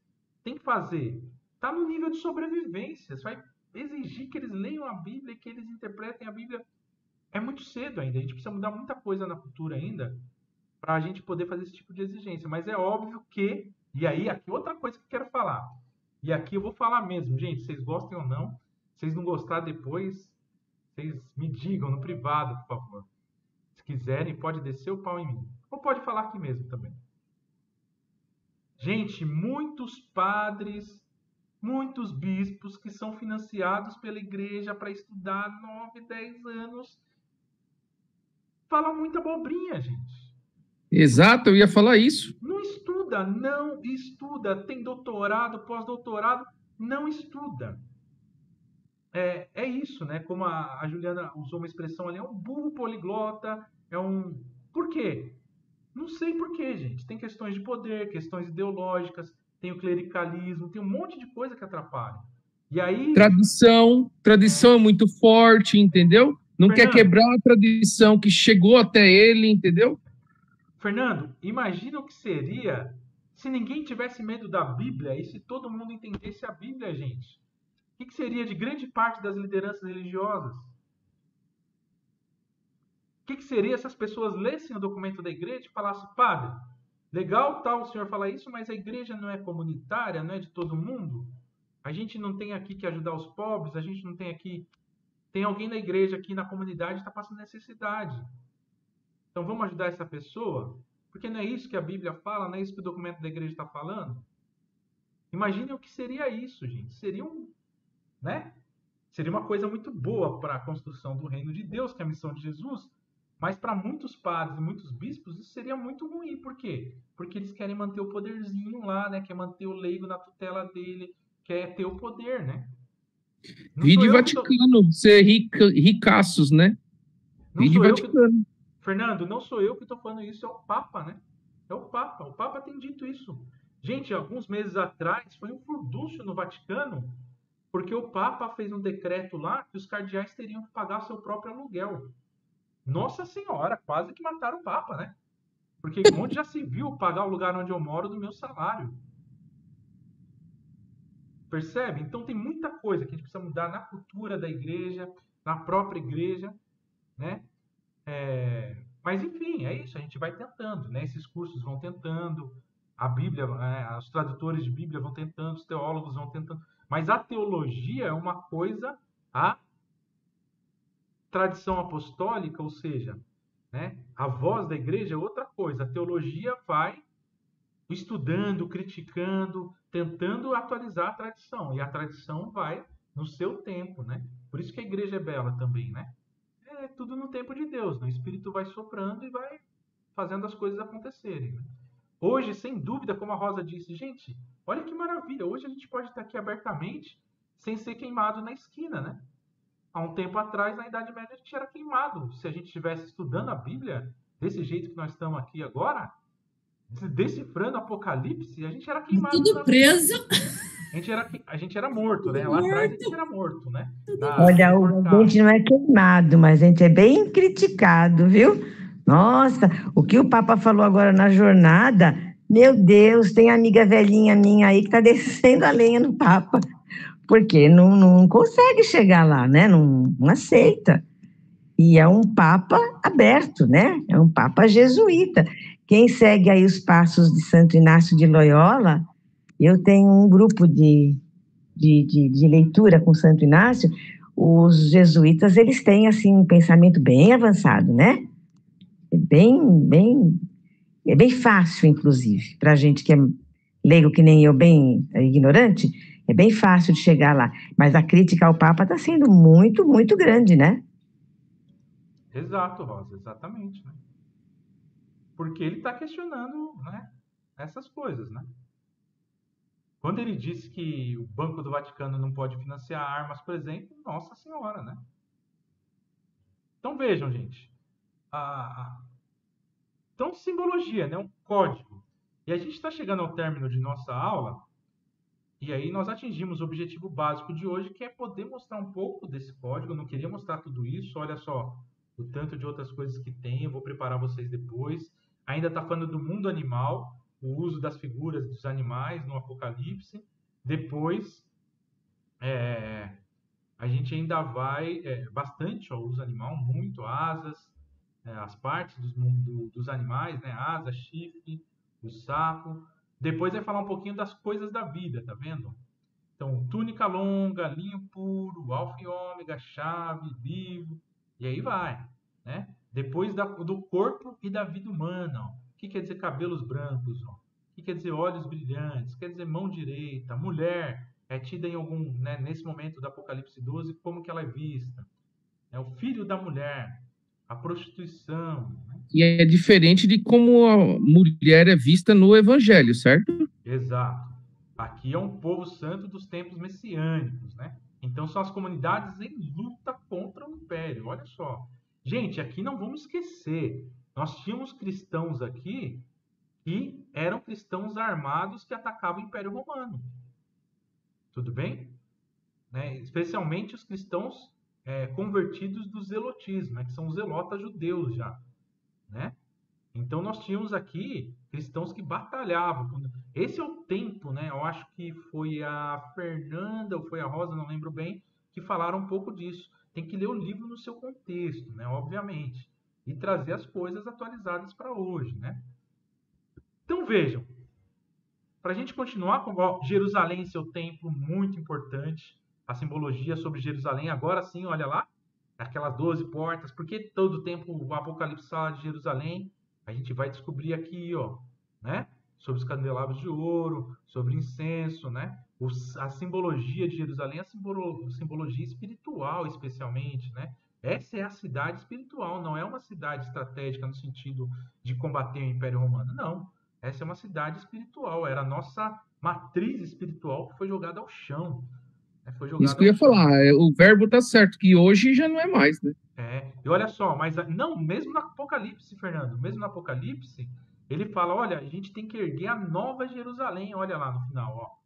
tem que fazer? Está no nível de sobrevivência. Você vai exigir que eles leiam a Bíblia, que eles interpretem a Bíblia. É muito cedo ainda. A gente precisa mudar muita coisa na cultura ainda para a gente poder fazer esse tipo de exigência. Mas é óbvio que. E aí, aqui outra coisa que eu quero falar. E aqui eu vou falar mesmo, gente. Vocês gostem ou não. Vocês não gostar depois, vocês me digam no privado, por favor. Se quiserem, pode descer o pau em mim. Ou pode falar aqui mesmo também. Gente, muitos padres, muitos bispos que são financiados pela igreja para estudar 9, 10 anos, falam muita abobrinha, gente. Exato, eu ia falar isso. Não estuda, não estuda. Tem doutorado, pós-doutorado, não estuda. É, é isso, né? Como a, a Juliana usou uma expressão ali, é um burro poliglota, é um. Por quê? Não sei porquê, gente. Tem questões de poder, questões ideológicas, tem o clericalismo, tem um monte de coisa que atrapalha. E aí. Tradição, tradição é, muito forte, entendeu? Não Fernando, quer quebrar a tradição que chegou até ele, entendeu? Fernando, imagina o que seria se ninguém tivesse medo da Bíblia e se todo mundo entendesse a Bíblia, gente. O que seria de grande parte das lideranças religiosas? O que, que seria se as pessoas lessem o documento da igreja e falassem, padre, legal tal o senhor falar isso, mas a igreja não é comunitária, não é de todo mundo? A gente não tem aqui que ajudar os pobres, a gente não tem aqui. Tem alguém na igreja aqui na comunidade que está passando necessidade. Então vamos ajudar essa pessoa? Porque não é isso que a Bíblia fala, não é isso que o documento da igreja está falando? Imagine o que seria isso, gente. Seria um, né? Seria uma coisa muito boa para a construção do reino de Deus, que é a missão de Jesus. Mas para muitos padres e muitos bispos isso seria muito ruim. Por quê? Porque eles querem manter o poderzinho lá, né? Quer manter o leigo na tutela dele, quer ter o poder, né? Vide Vaticano, tô... ser rica, ricaços, né? Vide Vaticano. Que... Fernando, não sou eu que estou falando isso, é o Papa, né? É o Papa. O Papa tem dito isso. Gente, alguns meses atrás foi um furdúncio no Vaticano, porque o Papa fez um decreto lá que os cardeais teriam que pagar seu próprio aluguel. Nossa Senhora, quase que mataram o Papa, né? Porque onde já se viu pagar o lugar onde eu moro do meu salário? Percebe? Então tem muita coisa que a gente precisa mudar na cultura da igreja, na própria igreja, né? É, mas enfim, é isso, a gente vai tentando, né? Esses cursos vão tentando, a Bíblia, é, os tradutores de Bíblia vão tentando, os teólogos vão tentando, mas a teologia é uma coisa, a tradição apostólica, ou seja, né, a voz da igreja é outra coisa. A teologia vai estudando, criticando, tentando atualizar a tradição, e a tradição vai no seu tempo, né? Por isso que a igreja é bela também, né? é tudo no tempo de Deus. Né? O Espírito vai soprando e vai fazendo as coisas acontecerem. Né? Hoje, sem dúvida, como a Rosa disse, gente, olha que maravilha. Hoje a gente pode estar aqui abertamente sem ser queimado na esquina, né? Há um tempo atrás, na Idade Média, a gente era queimado. Se a gente estivesse estudando a Bíblia desse jeito que nós estamos aqui agora, decifrando Apocalipse, a gente era queimado. Tudo preso. A gente, era, a gente era morto, né? Lá atrás a gente era morto, né? Na, Olha, a gente não é queimado, mas a gente é bem criticado, viu? Nossa, o que o Papa falou agora na jornada, meu Deus, tem amiga velhinha minha aí que está descendo a lenha no Papa, porque não, não consegue chegar lá, né? Não, não aceita. E é um Papa aberto, né? É um Papa jesuíta. Quem segue aí os passos de Santo Inácio de Loyola, eu tenho um grupo de, de, de, de leitura com Santo Inácio, os jesuítas, eles têm, assim, um pensamento bem avançado, né? É bem, bem, é bem fácil, inclusive, para a gente que é leigo que nem eu, bem ignorante, é bem fácil de chegar lá. Mas a crítica ao Papa está sendo muito, muito grande, né? Exato, Rosa, exatamente. Né? Porque ele está questionando né, essas coisas, né? Quando ele disse que o Banco do Vaticano não pode financiar armas, por exemplo, nossa senhora, né? Então vejam, gente. A... Então, simbologia, né? um código. E a gente está chegando ao término de nossa aula, e aí nós atingimos o objetivo básico de hoje, que é poder mostrar um pouco desse código. Eu não queria mostrar tudo isso, olha só o tanto de outras coisas que tem, eu vou preparar vocês depois ainda está falando do mundo animal, o uso das figuras dos animais no Apocalipse. Depois, é, a gente ainda vai é, bastante ao uso animal, muito asas, é, as partes dos, do, dos animais, né? Asa, chifre, o sapo. Depois vai falar um pouquinho das coisas da vida, tá vendo? Então, túnica longa, linho puro, alfa e ômega, chave, vivo, e aí vai, né? Depois da, do corpo e da vida humana. Ó. O que quer dizer cabelos brancos? Ó? O que quer dizer olhos brilhantes? Quer dizer mão direita. Mulher é tida em algum, né, nesse momento do Apocalipse 12, como que ela é vista. É o filho da mulher, a prostituição. Né? E é diferente de como a mulher é vista no Evangelho, certo? Exato. Aqui é um povo santo dos tempos messiânicos, né? Então são as comunidades em luta contra o império. Olha só. Gente, aqui não vamos esquecer. Nós tínhamos cristãos aqui que eram cristãos armados que atacavam o Império Romano. Tudo bem? Né? Especialmente os cristãos é, convertidos do zelotismo, né? que são os zelotas judeus já. Né? Então nós tínhamos aqui cristãos que batalhavam. Esse é o tempo, né? Eu acho que foi a Fernanda ou foi a Rosa, não lembro bem, que falaram um pouco disso. Tem que ler o livro no seu contexto, né? Obviamente. E trazer as coisas atualizadas para hoje, né? Então vejam, para a gente continuar com Jerusalém seu templo, muito importante. A simbologia sobre Jerusalém, agora sim, olha lá, aquelas 12 portas. Por que todo o tempo o Apocalipse fala de Jerusalém? A gente vai descobrir aqui, ó, né? Sobre os candelabros de ouro, sobre incenso, né? A simbologia de Jerusalém, a simbolo, simbologia espiritual, especialmente, né? Essa é a cidade espiritual, não é uma cidade estratégica no sentido de combater o Império Romano, não. Essa é uma cidade espiritual, era a nossa matriz espiritual que foi jogada ao chão. Foi jogada Isso que eu ia falar, é, o verbo tá certo, que hoje já não é mais, né? É, e olha só, mas não, mesmo no Apocalipse, Fernando, mesmo no Apocalipse, ele fala, olha, a gente tem que erguer a nova Jerusalém, olha lá no final, ó.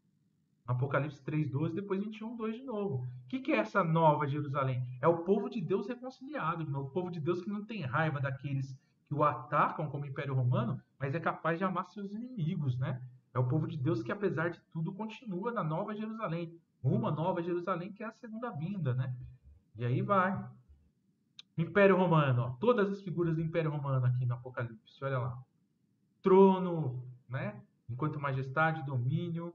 Apocalipse 3:12, depois 21:2 de novo. O que, que é essa nova Jerusalém? É o povo de Deus reconciliado, o povo de Deus que não tem raiva daqueles que o atacam como Império Romano, mas é capaz de amar seus inimigos, né? É o povo de Deus que, apesar de tudo, continua na Nova Jerusalém. Uma Nova Jerusalém que é a segunda vinda, né? E aí vai. Império Romano, ó, todas as figuras do Império Romano aqui no Apocalipse, olha lá. Trono, né? Enquanto majestade, domínio.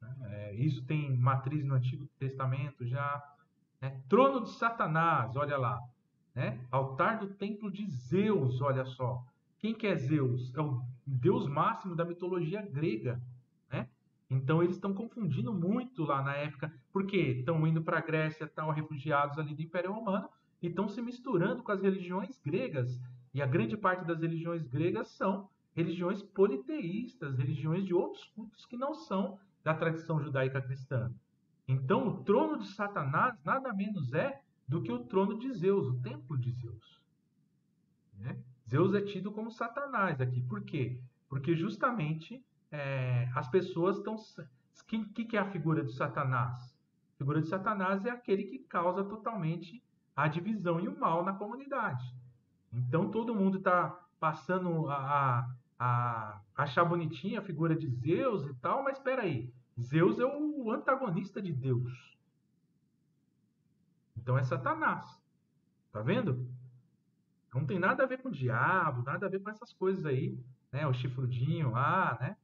Né? É, isso tem matriz no Antigo Testamento já. Né? Trono de Satanás, olha lá. Né? Altar do templo de Zeus, olha só. Quem que é Zeus? É o deus máximo da mitologia grega. Então eles estão confundindo muito lá na época, porque estão indo para a Grécia, estão refugiados ali do Império Romano, e estão se misturando com as religiões gregas. E a grande parte das religiões gregas são religiões politeístas, religiões de outros cultos que não são da tradição judaica cristã. Então, o trono de Satanás nada menos é do que o trono de Zeus, o templo de Zeus. Né? Zeus é tido como Satanás aqui. Por quê? Porque justamente é, as pessoas estão. O que, que é a figura de Satanás? A figura de Satanás é aquele que causa totalmente a divisão e o mal na comunidade. Então todo mundo está passando a, a, a, achar bonitinha a figura de Zeus e tal, mas espera aí, Zeus é o antagonista de Deus. Então é Satanás. Tá vendo? Não tem nada a ver com o diabo, nada a ver com essas coisas aí, né? O chifrudinho lá, né?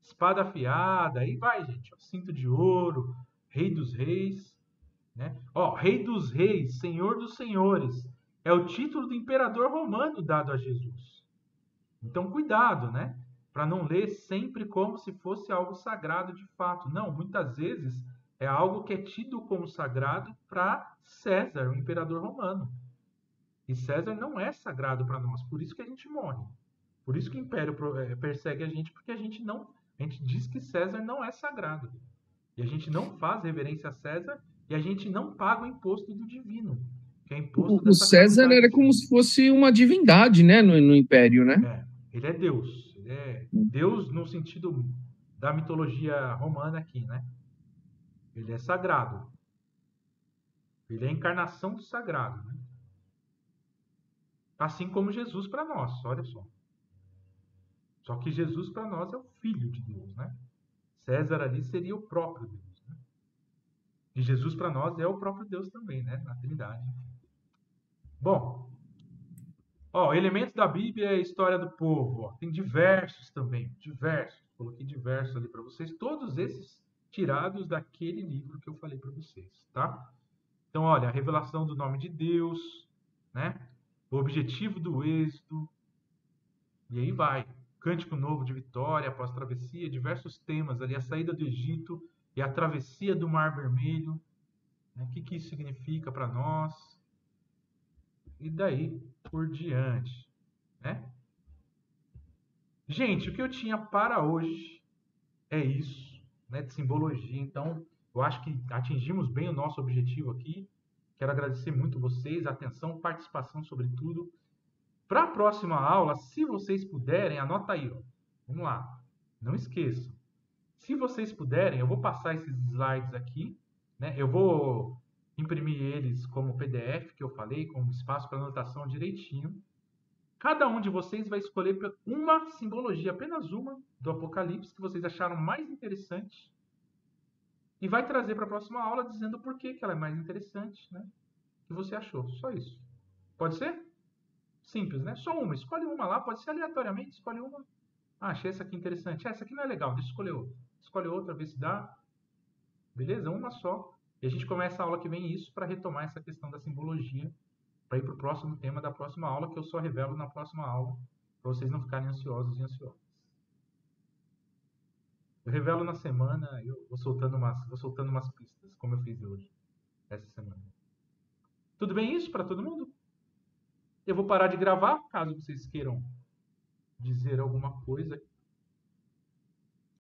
Espada afiada, aí vai, gente. cinto de ouro, rei dos reis. Né? Ó, Rei dos Reis, Senhor dos Senhores, é o título do imperador romano dado a Jesus. Então, cuidado, né? Para não ler sempre como se fosse algo sagrado de fato. Não, muitas vezes é algo que é tido como sagrado para César, o imperador romano. E César não é sagrado para nós, por isso que a gente morre. Por isso que o império eh, persegue a gente, porque a gente não, a gente diz que César não é sagrado. E a gente não faz reverência a César e a gente não paga o imposto do divino. Que é imposto o César era como se fosse uma divindade, né, no, no Império, né? É, ele é Deus. Ele é Deus no sentido da mitologia romana aqui, né? Ele é sagrado. Ele é a encarnação do sagrado, né? Assim como Jesus para nós, olha só. Só que Jesus para nós é o Filho de Deus, né? César ali seria o próprio Deus. E Jesus para nós é o próprio Deus também, né? Na Trindade. Bom, ó, elementos da Bíblia é a história do povo. Ó. Tem diversos também, diversos. Coloquei diversos ali para vocês. Todos esses tirados daquele livro que eu falei para vocês, tá? Então, olha, a revelação do nome de Deus, né? O objetivo do êxodo. E aí vai. Cântico novo de vitória após travessia, diversos temas ali, a saída do Egito, e a travessia do Mar Vermelho. Né? O que, que isso significa para nós? E daí por diante. Né? Gente, o que eu tinha para hoje é isso, né, de simbologia. Então, eu acho que atingimos bem o nosso objetivo aqui. Quero agradecer muito vocês, atenção, participação, sobretudo. Para a próxima aula, se vocês puderem, anota aí. Ó. Vamos lá. Não esqueçam. Se vocês puderem, eu vou passar esses slides aqui, né? Eu vou imprimir eles como PDF que eu falei, com espaço para anotação direitinho. Cada um de vocês vai escolher uma simbologia, apenas uma, do Apocalipse que vocês acharam mais interessante e vai trazer para a próxima aula dizendo por que, que ela é mais interessante, né? Que você achou. Só isso. Pode ser? Simples, né? Só uma. Escolhe uma lá, pode ser aleatoriamente, escolhe uma. Ah, achei essa aqui interessante. Essa aqui não é legal, deixa eu escolher outra. Escolhe outra, vê se dá. Beleza? Uma só. E a gente começa a aula que vem isso para retomar essa questão da simbologia, para ir para o próximo tema da próxima aula, que eu só revelo na próxima aula, para vocês não ficarem ansiosos e ansiosas. Eu revelo na semana, eu vou soltando umas, vou soltando umas pistas, como eu fiz hoje, essa semana. Tudo bem isso para todo mundo? Eu vou parar de gravar, caso vocês queiram dizer alguma coisa